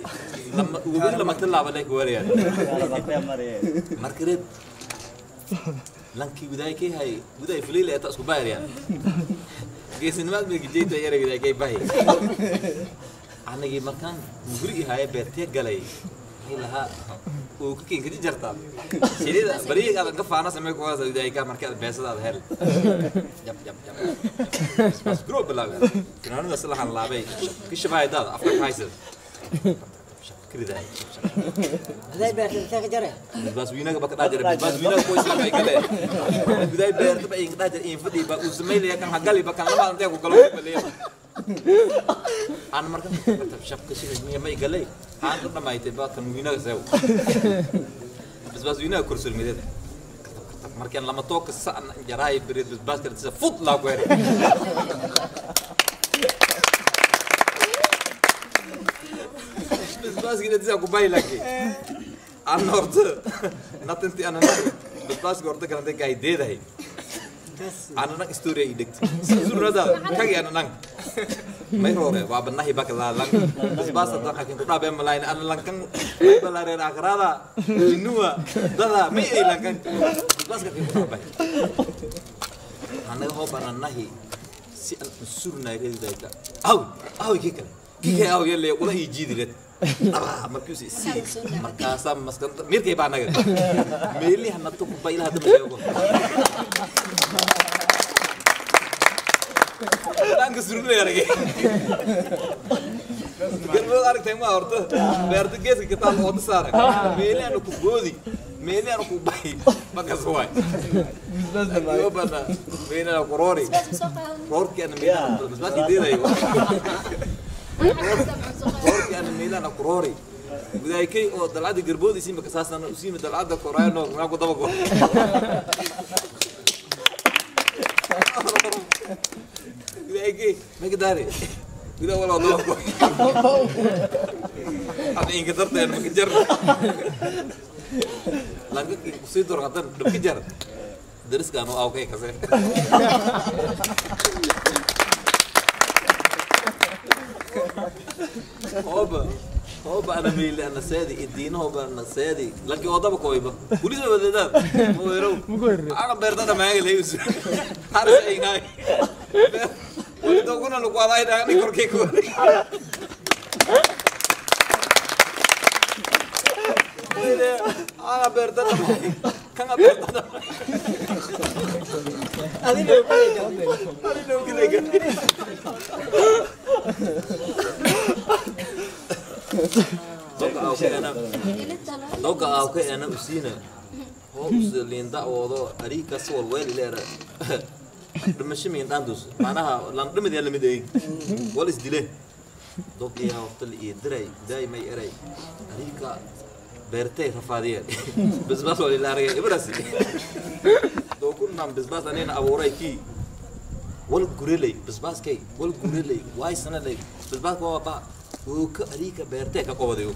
S1: لما وقول لما تلعب عليك واري ياري مركريب لانكي بداية كي هاي بداية فليلة تأسكو باير يعني جيس نمال من جديد ياري بداية كي باي أنا جي مكان مغرقي هاي بيرتيك قلي ilaha uu uh, ku kiinkaji jartaa shinida beri aad ka faana samee kuwaas idaayka markii aad beesadaada hel jab jab jab bas guroo bilaabeen finaanada silahan laabay kishabaaydaad afka haysad gudahay
S2: beerta ka jare ya?
S1: midbaas wiinaga ba ka dhaa jare midbaas wiinaga ya. qoyska bay galee gudahay beerta ba inga dhaa jare in fadhi ba uu samaynaya kan ha galiba kan lamaad intee ku galo ku baleeya aan markan tabshabkashigamagalay haanta u dhammaaytay baadkan wiinaga seew basbaas wiinaga korsolmidada markaan lama tooka saan jaraay bereed basbaaska sida fud laa gweere basbaaskina sida kubaay laki aan horta natinti aan basbaaska horta kalante kaay deedahay aan anag story ay dhegtay surada kagi aan anang mayroon eh, waba nahi bak la lang, basa ta Prabem kura be ma lain an lang kang, may ba la re na kara jinua, da la mi basa kakin kura be, hana nahi, si an sur na re zai ka, au, au ki ka, ki ka au ye le, ula hi ji dire, ah, si, si, ma ka sa ma skan, mir ke ba na ge, mi li hana tu kupa dhaanka surubay aragay garbood aragtay ma horta beerta geeska ka taal hooda saaray meeli aanu ku boodi meeli aanu ku baxay makas waay yo bada meeli aanu ku roori roorkii aanu meeli aanu basbaas ideedayo roorkii aanu meeli aanu ku roori gudaykay oo dalcada garbood isiinba kasaasana usiima dalcada korayno maxaa ku daba go εκεί, με κοιτάρει. Kita walau tahu kok.
S3: Ada yang kejar dan mengejar.
S1: Lanjut situ orang kata udah kejar. Dari mau oke kasih. Oh, oo baana meelna naseedi idiinaho baana naseedi laki odaba koyba kulisa wadada moero mugore ana berda da maayay leeyus har ay nay wado kuna lu qadaay da ni korkay ko ana berda da maayay kana berda da
S3: ali no
S6: ali no
S1: doga aa ka eena usiina hoos liinda wado arii kas wal weel ileera dhimashimiin dhaandus macnaha landhimidyaa lamid eeg wal isdile dogiyaa waqtali iyo diray daa'imay eray ariika beertay rafaadiyeen bisbaas wal ilaaraya ibrasi dookunnan bisbaas anina abuuray kii wal gurelay bisbaaskay wal gurelay waay sanalay bisbaaska waa baa wuxuu adika beertee ka qobadayo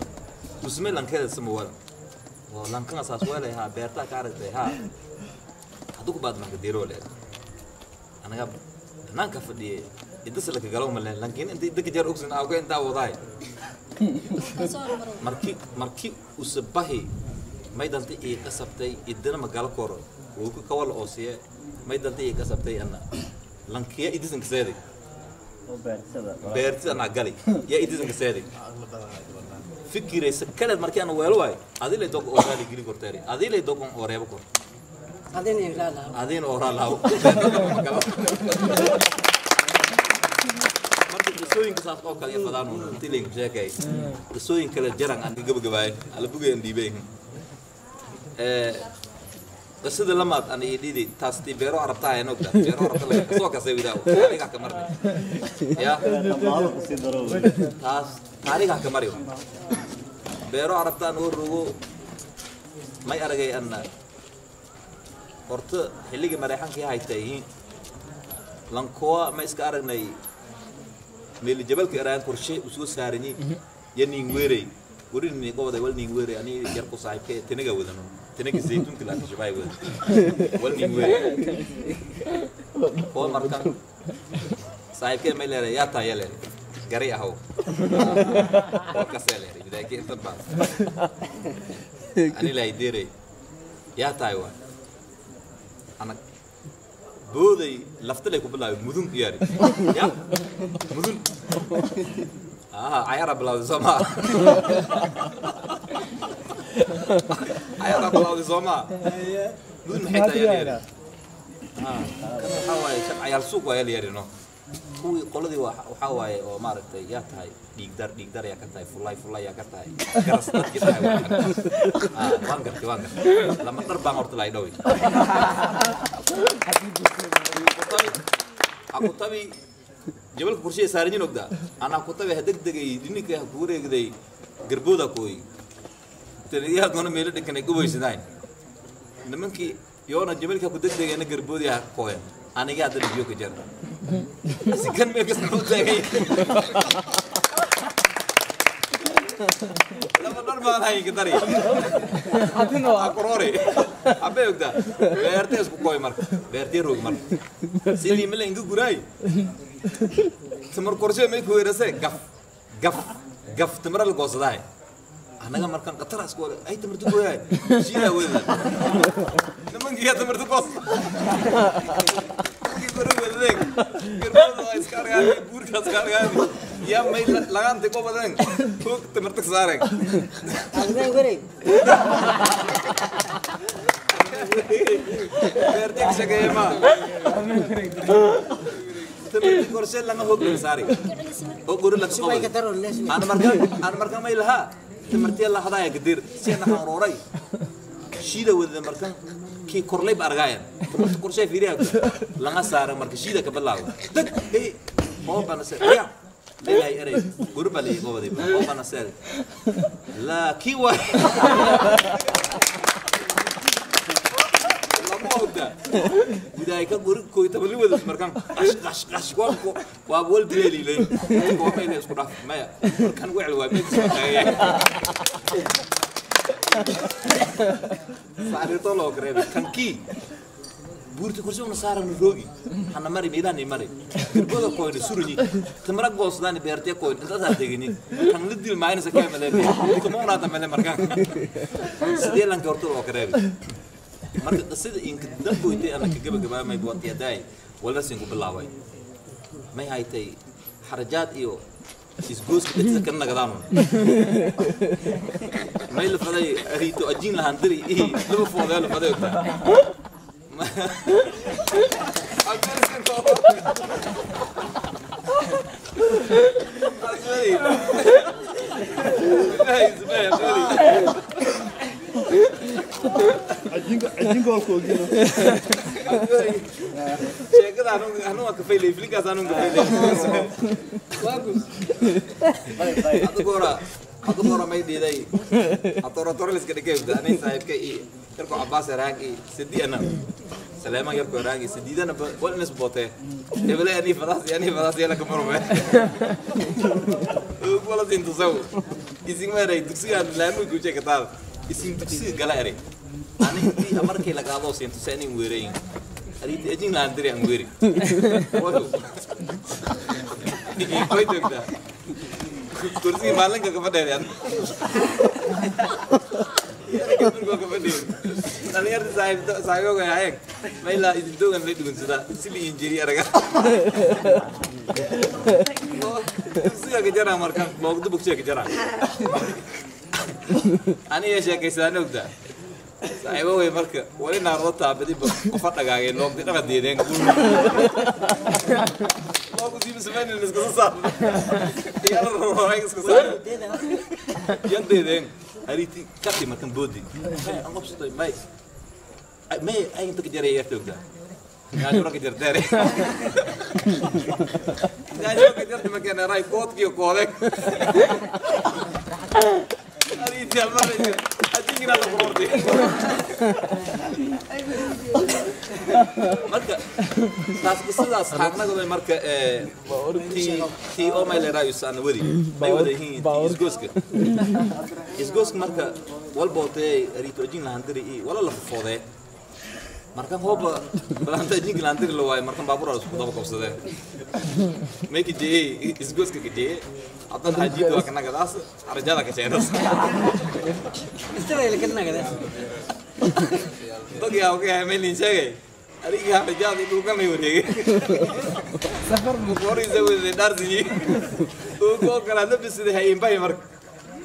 S1: tusme lankeeda samawala oo lankana saas weelay haa beertaa ka aragtay haa haduku baad marka diiroo leed anaga banaanka fadhiyay idasa laka galow ma leen lankiin inta idaka jeer ogsan aa ka intaa wadaay marki marki usabahi may dalta ii ka sabtay idana magalo koro wuku kawala oosiye may dalta ii ka sabtay ana lankiya idisan kaseeday
S4: beertidanaa gali yaa ididanka seeday
S1: fikiraysa kaleed markii aan weelo waayo adilay dog ooraali gili korteer adilay dog on ooreebo kor adin ooraa laabo qisooyinka saas oo kale badaan tilinka sheekay qisooyin kale jaran aan gabagabaayo ala bugay aan dhiibay eh, قصيدة لما أنا يديدي تاستي بيرو عربتها هناك بيرو عربتها لك سوكا سوي داو تاريخها كمرني يا تاس تاريخها كمريو بيرو عربتها نور روغو ما يرجع أن horta xilligii mareyxankii haytay lankoa ma iska aragnay meelijabalka eraan korshe usoo saaranyi mhm. ya ningwerey weri ningobada wal ningwerey ani yarku saaxiibka ee tinaga wadano تنك الزيتون كده في شبايب والمين هو مركان صاحب كده ميل يا تا يا لين قري اهو وكسل يعني بدايك انت بس انا لا يديري يا تايوان انا بودي لفتلك وبلا مدن ياري يا مدن cayaara ah, bilawday soo maa cayaara bilawday soo maa mudun maxay tahay yaryar ah, kan waxaa waaye shan cayaar suuq waaye la yarino kuwii qoladii waxaa waaye oo maaragtay yaa tahay dhiigdar dhiigdar yaa ka tahay fullay fullay yaa ka tahay garas dadkii tahay waan gartay ah, waan gartay lama dhar baan horta laay dhoway akutabi jabalka kurshiya saarinyin ogda anaa ku tagay ha degdegay dhininka ha kugu reegday garbooda kooy taniyaa goona meelo dhinkanay gubaysadaan nimankii yoona jabalka ku degdegayna garboodii ha kooya aniga haddana biyo ka jar sikan meel kasta ku taagay laba dhar baan hayinka dari akuroori habee ogtaa beertee isku kooy marka beertee roogi marka silii mala inga guraay timir korshee may ku weerasee gaf gaf gaf timira la goosadaa annaga markaan qatar isku wada ay timirta
S3: gooyaay shiilaa weeda
S1: nimankiyaa timirta goos ya may lagaanta ko badan hoog timirta saareen
S2: agdeen wareeg beertig shaqeeyema
S1: تمرك كورسي لنا هو قرن ساري هو قرن لك سبعة أنا مركا أنا مركا ما يلها تمرتي الله هذا يقدر سينا هاروري شيدا وذا مركا كي كورلي بارجاين تمرت كورسي في ريال لنا سارة مركا شيدا كبلاو دك هي هو بنسير يا لا يري قرب لي قوة دي هو بنسير لا كي واحد gudaayka gurig kooy tobanli wada markan qashqashqashqoonku waa wal beelilay koomayda isku dhaaf maya markan wecel waa mid soo taagay saarito loo gareebay kankii buurta kursiguna saarana roogi hana mari meedani mari garboda koyna suruni tamara goosdaani beerte koyn intadaa degini kan la dil maaynasa kaamale tamaonaata male markaan sidee lanka hortooda oo kareebi marka sida inkadambu intay ana kaga gabaamay bootiyaday walasin ku bilaabay may haytay xarajaad iyo isgooska dadka kan nagadaan may la faday ariito ajin lahaan diri ii laba
S3: foogaa la faday ogta Asmeri. Asmeri. Asmeri.
S6: jingol ko gino
S1: sheekada anu anu waa ka faylay filigaas anu ka faylay waagus bay bay adugora adugora may diiday atoro torlis kada keebda anay saaxiibka ii yarko cabbaas raagi sidii ana سلامة يركو راجي سديد أنا بقول ناس بوتة يبلا يعني فراس يعني فراس يلا كم ربع ولا تنتظر إذا ما رأي دكسي أنا لا مو كوجة كتاب إذا دكسي قلاري anigtii markii laga adoo seento se anin weerayin adita ejin laandiri aan weeri way joogtaa kursigii maalinka kama dheeryan dhalinyarta saaxiibooga hayeen ma ilaa idintoogan la dhugunsadaa kan sidii injiri araga kursiga kajaraa marka boogdo Ani ya sih ya, kesana udah saaxiibo wey marka wali naardataa badiba qofa dhagaagay noogdi dhaqa diideen yandeedeen hariti kati markan boodi anqobsatay may may ayinta ka jaray yarta ogdaa Ngajur ke jerder. Ngajur ke jerder makin erai kot kio kolek. marka taas qisadaas xaarnagooda marka tii omayleraayusaana weli may wada yihiin isgooska isgooska marka walbootee ritoojin lahandiri iyo wala la fofoodee markan hooba balanta jinki lahandiri la waayo markan baaburaa isku daba qabsadeen mayka jeeye isgooska ka jeeye Ajit ಕನ್ನಗ ದಾಸ್ ಅರ್ಜಾದ ಕಚೇರಸ್
S2: Israel ಕನ್ನಗ ದಾಸ್
S1: तो क्या हो गया मैं नीचे गई अरे क्या जा तू कम ही हो जाएगी सफर मुकोर इसे वो डर सी तू को करा दे बस है इन भाई मर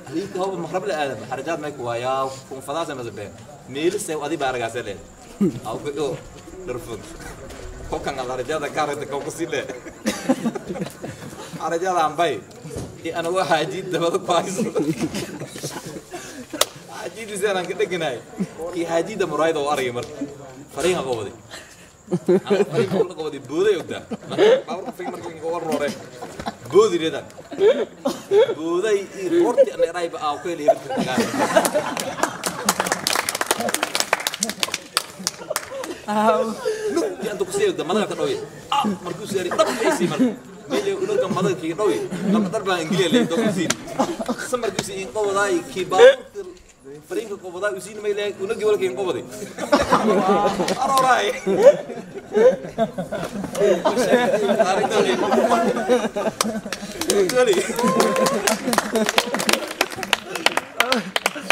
S1: अरे तो هو مهرب الادب حرجات ما كوايا وكون فضاسه مزبين ميل سي ودي بارغا سلين او كدو نرفض كوكان على رجاله كارت كوكسيله على رجاله ام باي إيه، أنا واحد عجيب دبل كويس عجيب زين أنا كده جناي هي عجيب ده مرايد أو أري مر فريق أقوى بدي
S3: أنا فريق أقوى
S1: أقوى بدي بودي يبدأ ما بعرف فريق مركز أقوى روري بودي لدا بودي يورتي إيه، أنا رايب أو كيل يبدأ نو يا أنتو كسير ده ما نعرف كنوي آه مركز سيري طب ليسي إيه، مركز meel uu gambadanka dhow lamatar baan ingiliya dogosin samarkiisa in qowaday ki baaburka fariinka qowaday usiin meelay una gobolka in qowaday aroray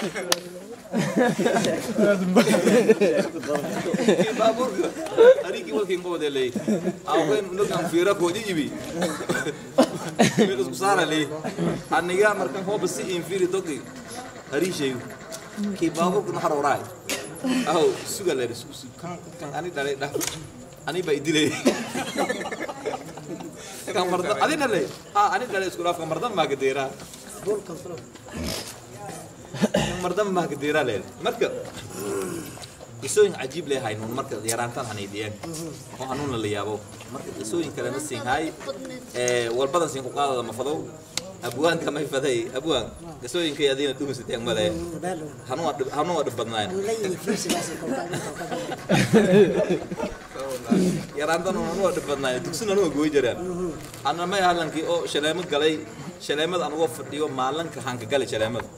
S3: Thank you. baabuurka arigii
S1: walkii qabade lay awqeen nugan fiira koodi ibi meel isku saara lay aniga markan hooba si in fiiri dogi harishay ki baabuurka naxar waraay aw suga leer isku si ani dhalay dhah ani baa idilay kan mardan adina lay ha ani dhalay isku dhaafka mardan maa gadeeraa mardaba mahakadiiraaleel marka qisooyin cajiib leehay nuun marka yaraantaan hanaydiyeen oo hanuunna la yaabo marka qisooyin kalena siinhaay walbadan siin ku qaadada mafadow abwaanka may faday abwaan qisooyinkay adiina dhuhunsiteen male hanuwa dhib badnaayn yaraantan anuwa dhib badnaayn dugsin anuwa gooy jaraan anna may halankii oo oh, shaleemo galay shaleemada anuga fadhiyo maalanka hankagali shaleemada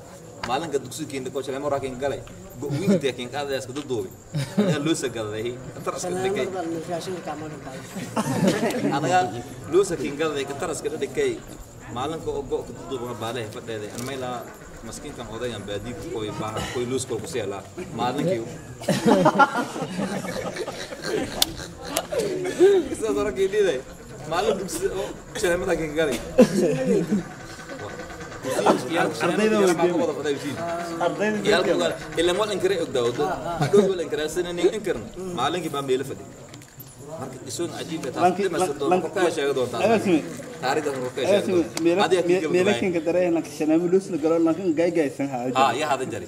S1: maalinka dugsigeena coach lama rakin galay go'ooyinka teekin qaadaya iska dadoobi anaga loo sagadaday taraska dhigay anaga loo sakin galaday ka taraska dhigay maalinka oo go'ka dadooba baalaha fadheeday an maylaa maskinkan odayan baadiidka koy baahan koy looskol ku seelaa maalinkii sidaas orankii dhiday maalin dugsi oo jaleemadakin galay ardayda weydiinayaan waan inkiray ogdaawdo hadhow wal inkiraasanaynaga inkirna maalinkii baan meelo fadhi marka isuun cajiibka taasmeelakinka
S6: dareen lankashanaamu luusna galo lankan gaygaysan haa ya hada jari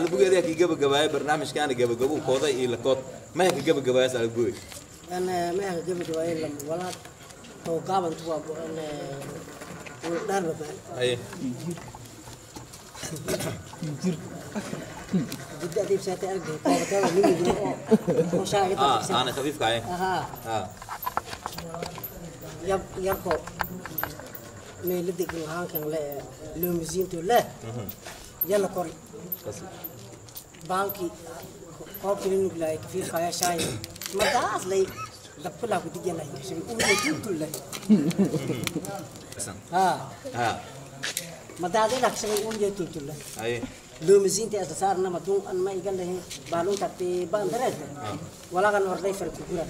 S1: albugeedaa ki gabagabaaya barnaamijkaana gabagabo kooda iyo lakood maya ka gabagabaayas albuge
S2: أنا ما هجيب جوائل لما ولد هو قابل تبغى Dar ba ba. Ay. Injir. Bidda dib sa taal ge. Taw taw ni ni go. Ko sa ita. Ah, ana
S1: khafif kai. Aha. Ah.
S2: Yab yab ko. Me lidik ng hang kang le lumizin to le. Yalla kor. Banki. Ko kilin ng like fi khaya shay. Madas like. Lapula ko digyan lai. Uli tutul lai. ها ها सांग हा हा मग दादा लक्ष येऊन घेतो तुला आहे لومزين تأذى صارنا مدون أن ما يقال له بالون تبي باندرات ولا كان وردي في الكورة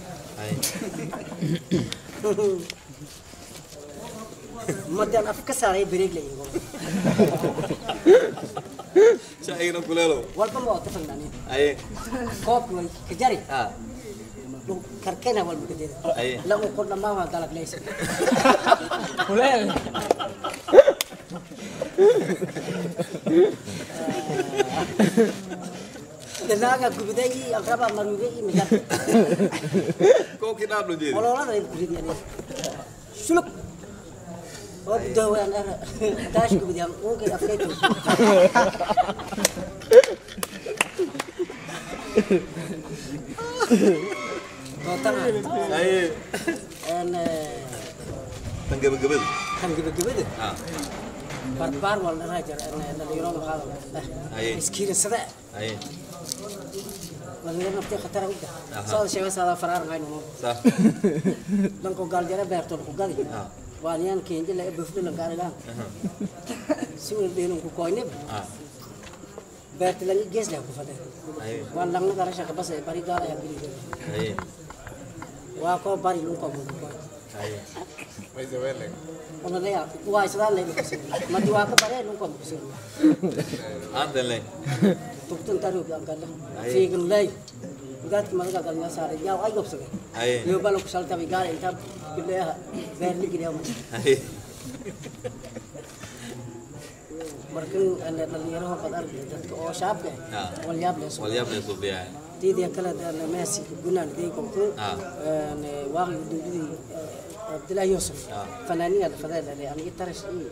S2: مدن أفكار ساري بريق لي
S1: شايفنا كلنا
S2: والله ما أتفق معي أيه كوب كجاري karkena wal gudadeeda la uu ku dhammaan galablaysa danaga gubday alraba maruga iyo midab kookii dhaab loo jeedo ololada ay ku ridiyaan suluk oo dawaan taash gubday oo geed afkeeyo
S3: Hehehehe طبعا اي
S2: انا تنقبل قبل تنقبل قبل اه بربار والله راجل انا اليوم هذا مسكين الصدع اي والله نفتي خطر ودا صار شيء بس هذا فرار ما ينوم صح لنكو قال جرى بيرتو لنكو قال وانيان كينجي لا بفدو لنقال لا سوى بينهم كوينب بيرت لنجي جيز له كفده والله نقدر شغب يا بيجي wa ko parih lu
S1: ayo mai se vele
S2: ona le wa isra le ma di wa ko bari lu ko bu se adele tuk tun taru ga ga fi gin le balok sal ta bi ga le ta bi le ver li gi le ma ayo markin an da ko ديدي كلا ماسك قلنا لدي قمتين واغي دودي آه، عبد الله يوسف آه. فلانية الفضائل اللي يعني أنا جيت ترش إيه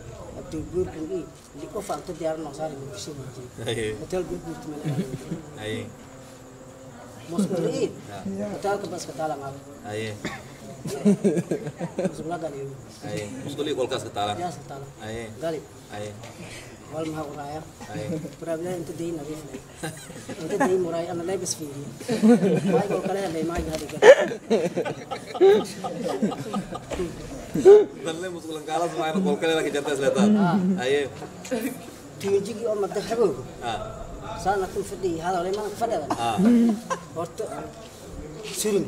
S2: بدي يقول كم إيه اللي كوفا أنت ديار النصارى اللي بيشي بيجي وتل قلت قلت من أي مسؤول إيه وتل آه. بس كتالا معه أي مسؤول هذا اليوم أي مسؤول
S1: إيه كل كاس كتالا كاس كتالا أي غالي أي
S2: والما ورايا برابلا انت دين نبي احنا انت دين مرايا انا لابس فيه ما يقول قلها لي ما يقول
S1: دلني مسؤول قالت ما انا قول قلها لك جرت اسلتا اي
S2: تيجي ام تخبو سانا كنت فدي هذا ولا ما فدي horta surin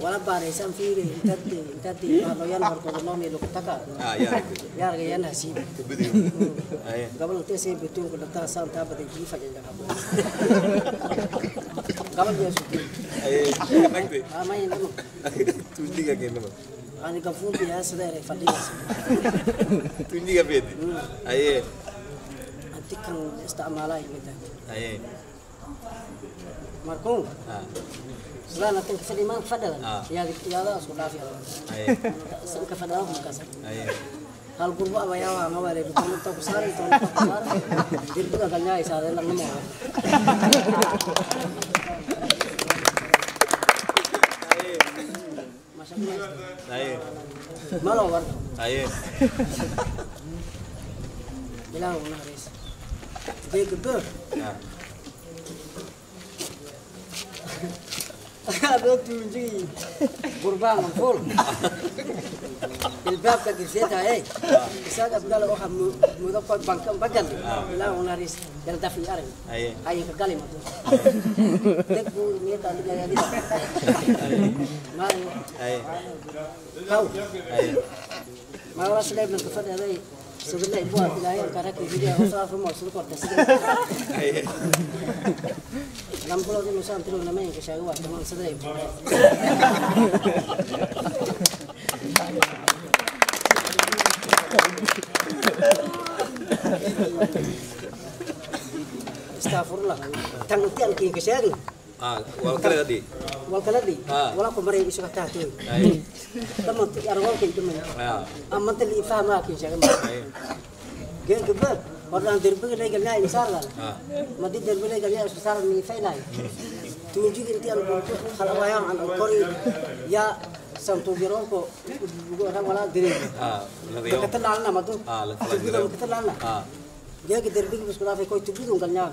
S2: wala baaraysan fiiri intaad intaad imaado yarmarkoodanoomay lugutaka yaarga yanhasiib gabal inteesay batoonka dhantara saan taa badan kii fajanjaqab gabal yeesu ani gafuurka yaa sida eray fadhigaas
S1: tunjiga beedi aye
S2: anti kan isticmaalaa imida aye iya. Marco, sila nanti kasi limang fadal ya ya lah, sudah siya sa ka fadal ko kasi hal kurba ba yawa nga wala ko tumo to kusari to dito ka kanya isa lang naman Ayo. Malo war. Ayo. Bilang una res. Big bird. Ada tujuh kurban full. Ilbab kaki eh. Bisa ada bila lo hamu bagian. Bila orang dari tafi arin. Ayo kekali mati. Tepu ni tak ada yang tidak. Mari. Kau. Malas Subitai buat lah yang karena kemudian asal rumah suruh kortes. Enam puluh lima saat itu nama yang kesayang buat teman sedai. Astagfirullah. Tangutian kini kesayang. والكلادي والكلادي ولا كبر يجي شو كتاه توي تمام أرقام كي تمام أما أنت اللي فاهمها كي شغل جن كبر مرة دربي لا يقلنا إنسان لا ما دي دربي لا يقلنا إنسان من فينا تونجي أنت أنا بقول خلوايا عن القرية يا سنتو جيرانكو ولا دريم كتلا لنا ما تو كتلا لنا جاك دربي بس كنا في كوي تبي دون قلنا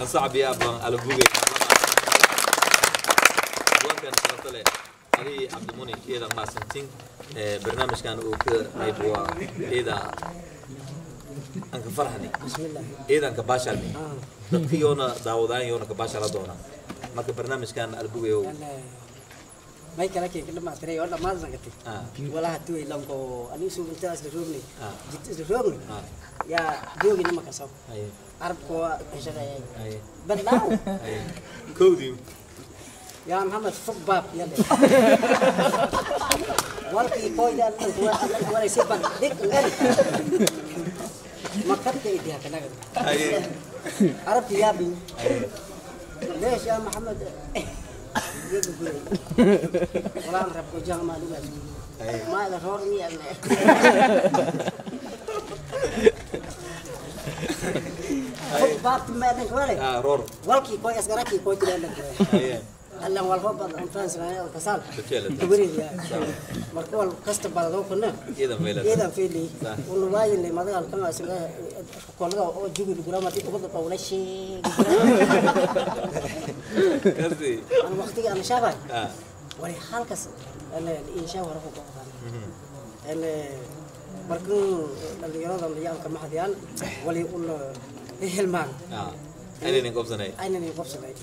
S1: asaxbi aban ala buge kulankan kala tale arihi cabdimuni iyada maasantin barnaamijkan uu ka qayb waa iyada anka farxani iyada anka baashalni dadka yoona daawadaan yoona ka baashala doona marka barnaamijkan ala buge
S2: may kala kee dhammaa tiray oo dhammaan sangatay walaha tuway lanko anigu suuguntaa isla roogni jid isla roogni yaa joogina ma kasab عربكو يا محمد فوق باب يلا ورقي كويدا ورا يسيب ديك ما كتبت ايدي هكا عرفت يا بي ليش يا محمد
S3: قران ربكو جاء ما لقاش ما لغورني يا hub
S2: baabti ma adan kawale ror walkii koy asgaraki koy kila adan
S3: kawale
S2: alla wal hub adan fans raaya al kasal tubiri ya marka wal kasta balado kuna idan feeli idan feeli wal waayin le madaga al kama asiga kolaga oo jugi gura mati ubada qawla shi
S3: kasi an waqtiga an shabay
S2: wali halkas alle insha Allah rabbu alle markuu dhalinyarada dhalinyarka maxadiyaan wali ul hilmaan aynan qabsanayn aynan qabsanayn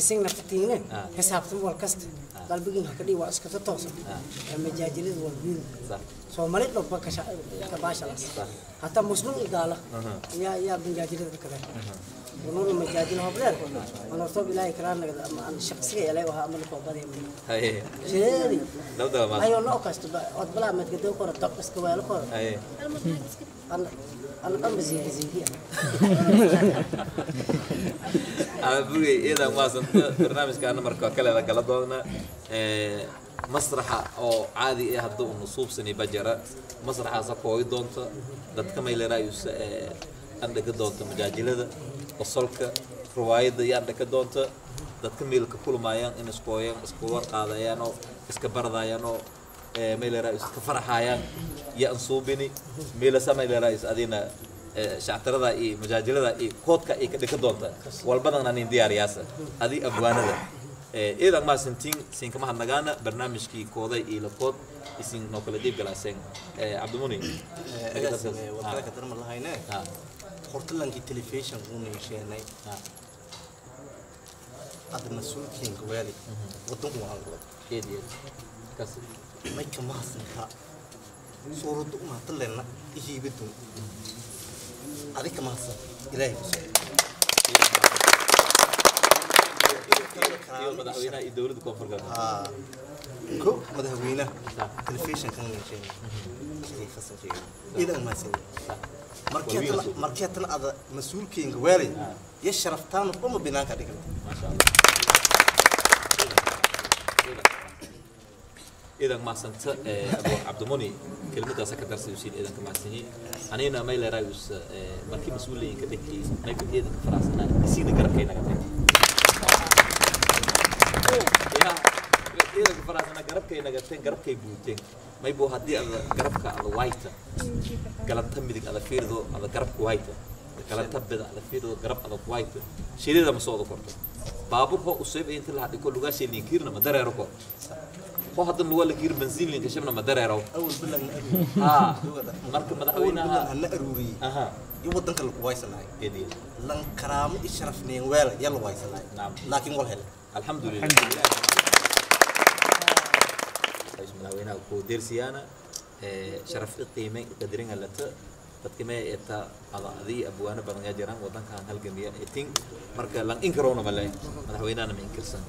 S2: isagna fatiine xisaabtan wal kasta qalbigiin ka dhii waa iska toosan majaajilada wal biin Somali dhob ba kasha ka baashalaas hatta muslim gaala ya ya majaajilada kale ونور مجادين هو بلاد أنا أصاب إلى إكران لقد أنا شخصية إلى وها أمل كوبادي من
S1: هاي جدي
S3: لو ده ما أيوة
S2: ناقص تبقى أطبلا ما تقدر كورة تقص كوالي كورة أنا aabugey
S1: iyadaa maasanta barnaamijkaana marka kaleda gala doodna eh, masraxa oo caadi ah haddii unu suubsani bajara masraxaasa koogi doonta dadka maylera ayuus eh, andhaka doonta majaajilada qosolka riwaayadda iyo andhaka doonta dadka meelka kulmaayaan in iskooyaan isku warqaadayaan oo iska bardayaan oo eh, maylera iska faraxayaan iyo ansuubini miila samayla raa'is adina shactirada iyo majaajilada iyo koodka ay ka dhika doonta walbadan anin diyaariyaasa adii afwaanada idan ma sintin sin kama hadnagaana barnaamijkii kooda iyo lakood isin noo kala diib galaaseen cabdimuni wadalka darma lahayne hortalankii telefishin uu neesheenay
S5: هذا مسؤول كين قوالي ودوم وهذا كيدي كسر ما يكمل حسن suuradda u mahadalleena ihiiba doon adika mahadsan ilaahay ku ko madaxweynaha telefishinkan idan maasan markii tan ada mas-uulkeenga waalay iyo sharaftaanu dhuma
S1: binaanka dhigan إذا ما سنت آه، أبو عبد المني كلمة سكتر سيوسيل إذا كما سني أنا هنا ما إلى رأيوس آه، مركي مسؤولين كذكي ما يقول إذن فرنسا نسينا قرب كينا قتاي يا إذن فرنسا قرب كينا قتاي قرب كي بوتين ما يبو هدي على قرب كا على وايتا قلت تمدك على فيردو على قرب وايتا قلت تبدا على فيردو قرب على وايتا شيء هذا مسؤول كورته بابور هو أصيب إنت لحد كل لغة شيء نكيرنا ما دري ركوب فوق حاطين له ولا كير بنزين اللي انكشفنا ما درى يروح
S3: اول بلا اه
S1: مركب ما دحويناها اول بلا اروري اها يو ودن كل كويس الله يدي لان كرام اشرف نين ويل يلا كويس الله نعم لكن قول هل الحمد لله الحمد لله ايش من هنا كو ديرسي انا إيه، شرف قيمه قدرين على dadka meeta adii abwaano badan yaa jiraan wadankan halgamiya itin marka lang inkarowna male madaxweynahana ma inkirsan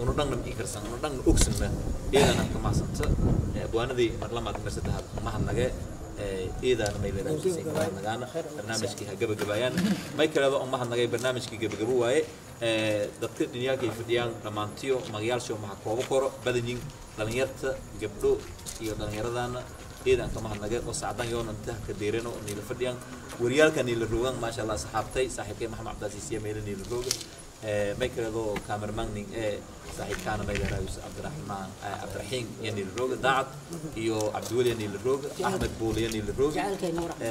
S1: unu dhangna ma inkirsan unu dhangna ogsanna iyadana kamaasanta abwaanadii marlamaad mirsataha mahadnage iyadaana may leedahaysanagaana barnaamijkii ha gabagabaayaan may kaleba u mahadnagay barnaamijkii gabagabo waaye dadka dunyaalka ay fadhiyaan dhammaantiyo magayaalsho maha koobo koro badanyin dhalinyarta gabdho iyo dhalinyaradaana ciidanka mahadnaqe oo sacdan yoona dahka deerano niila fadhiyaan wariyaalka niila roogan maasha allah saxaabtay saaxiibkay maxamed cabdicasiisiya meela niila rooga ميكرادو كامر مانغنين صحيح كان ميدا رايوس عبد الرحمن عبد الرحيم يعني الروج دعت يو عبد الولي يعني الروج احمد بول يعني الروج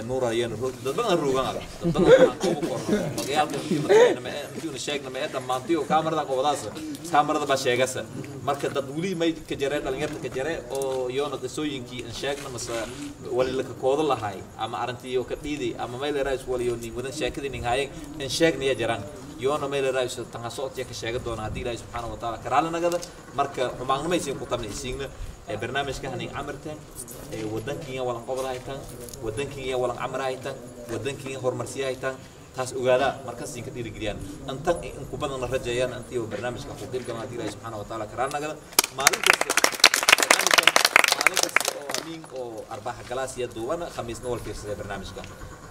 S1: نورا يعني الروج دبنا الروج انا دبنا مقيال لما كيون الشيخ لما ادم مانتيو كامر دا قوداس كامر دا باشيغاس marka dad weli may ka jareen dhalinyarta ka jare oo yoona qisooyinkii aan sheegna mase wali la ka kooda lahay ama arrintii oo ka dhiiday ama meel rays wali yoo nin wadan sheekadii nin يونا ميل رايس تنقصوت يا كشاعة دون هدي الله سبحانه وتعالى كرالنا هذا مرك معنا ما يصير قطعنا يسينا برنامج كهني عمرتان ودنكيا ولا قبر هايتان ودنكيا ولا عمر هايتان ودنكيا هرمرسي هايتان taas ogaadaa markaas idinka dhiirigeliyaan intan inku badanna rajaayaan intii barnaamijka qudilgama haddii ilaahi subxaana watacaala karaanagada maalin kasta maalin kasta oo amiin oo arbaxa galaasiya duuban khamiisna wal fiirsaday barnaamijka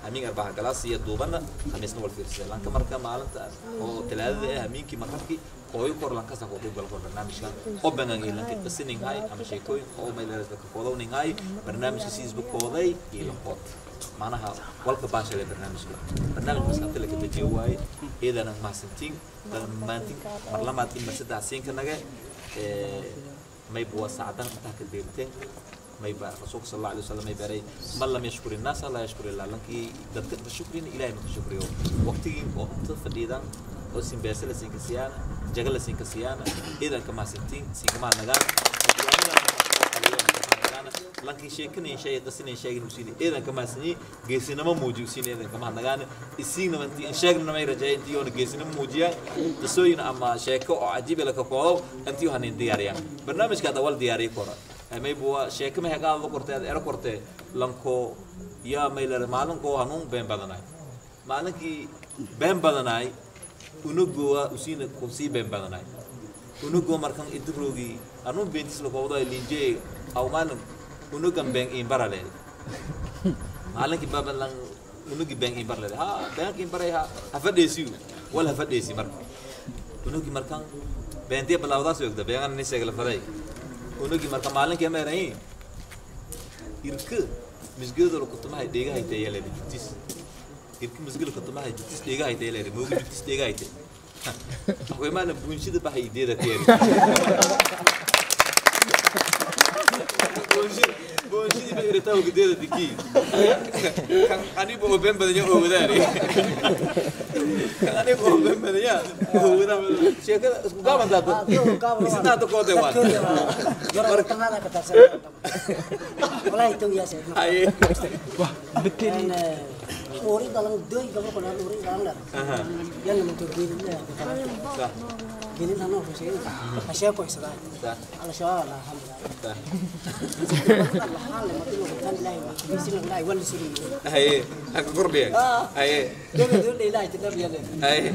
S1: hamiinka bacagalaas iyo duubanna khamiisna wal fiirsaday lanka marka maalinta oo talaadada ah hamiinkii markabkii hooyo kor lankasa ku dhig galko barnaamijka oo bangang iyo lanka qasininghay ama sheekooyin oo mayleerasda ka koodowninghay barnaamijka siisba kooday iyo lankood معناها والك باشا للبرنامج برنامج مسكت لك بدي واي إذا أنا ما سنتين ما أنتين مرلا ما أنتين مسدع سين كنا جاي ما يبوا ساعتين تاكل بيمتين ما يبقى رسولك صلى الله عليه وسلم ما يبقى من لم يشكر الناس لا يشكر الله لانك ددك تشكرين إلهي ما تشكريه وقتي وقت فديدا oo simbeese la siin kasiyaana jaga la siin kasiyaana ciidanka mahadsantiin siinkamaa nagaan lankii sheekanayn sheegay qasinayn sheegin u siini ciidanka mahadsanyi geesinimo muujiy u siini ciidanka mahnagaane isiignama intii in sheegnana may rajaay intii yoona geesinimo muujiyaan qisooyin ama sheeko oo cajiiba laka koodo intii yohanin diyaariyaan barnaamijka hadda wal diyaariya kooraa maybuwa sheeke ma hegaada la qortay aad ero qortee lanko yaa maylare maalinkoo hanuun been badanaay maalinkii been badanaay unugoowa usiina kusii been badanaay unugoo markan idiroogi hanuun beentisla koobdaa linjee aw maalin unugan been iimbarale maalinkii babalan unugi been iimbarale ha beenka iimbaray ha hafadheesiyu wal hafadheesi marka unugi markan beentiya bilaawdaas ogda beengan ni seeglafaday unagi marka maalinkii meerayn irka misgeedolo kutumahay dheegahay tayele jigtis irka misgeedolo kutumahay jigtis dheegahay tayele moogi jigtis dheegahay tay akwai maana bunshida bahay ideeda tayele bunshida sih tidak il tahu gede gitu ya, kan, kan kan dite di kang Ani può ben bene o kang Ani può ben bene ya. Cioè che scusava andato. Mi sono andato con te qua.
S2: Ora tornare a casa. Ola itu ya saya. Ayo. Wah, betul. Ori dalam doi kalau pernah ori dalam lah. Yang mentok gitu gini kan apa sih ini? Kasih apa sih sekarang? Kalau sih alhamdulillah. Alhamdulillah. Hal yang mati lu bukan lain, bisa lu
S1: aku kurbi ya. Aye.
S2: Dia itu dia lain, tidak biar deh. Aye.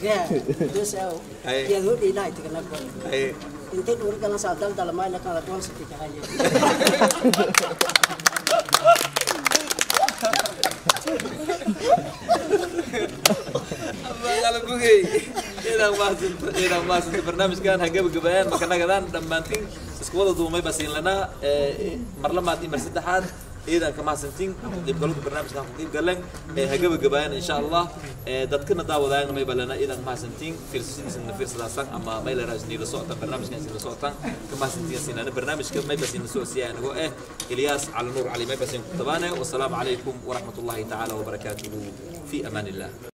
S2: Ya, itu saya. Aye. Dia itu dia lain, dalam malam kalau tuan setiap hari.
S1: inaan maasanta barnaamijkan ha gebagabaayaan marka nagadan dhammaantiin isku wada duumay baa siin lanaa marlamaad iyo mar saddexaad إذا كما سنتين دي بقولك برنامج نحن قديم إيه، قلنا هجيب جبان إن شاء الله إيه، دات كنا داو داين ما يبلنا إذا كما سنتين فيرس سن سن فيرس لاسان أما ما يلا راجع نيل صوت برنامج نحن نيل صوت كما سنتين سن أنا برنامج كم ما يبس ينسو سيان يعني هو إيه إلياس على نور علي ما يبس ينكتبانه والسلام عليكم
S3: ورحمة الله تعالى وبركاته في أمان الله.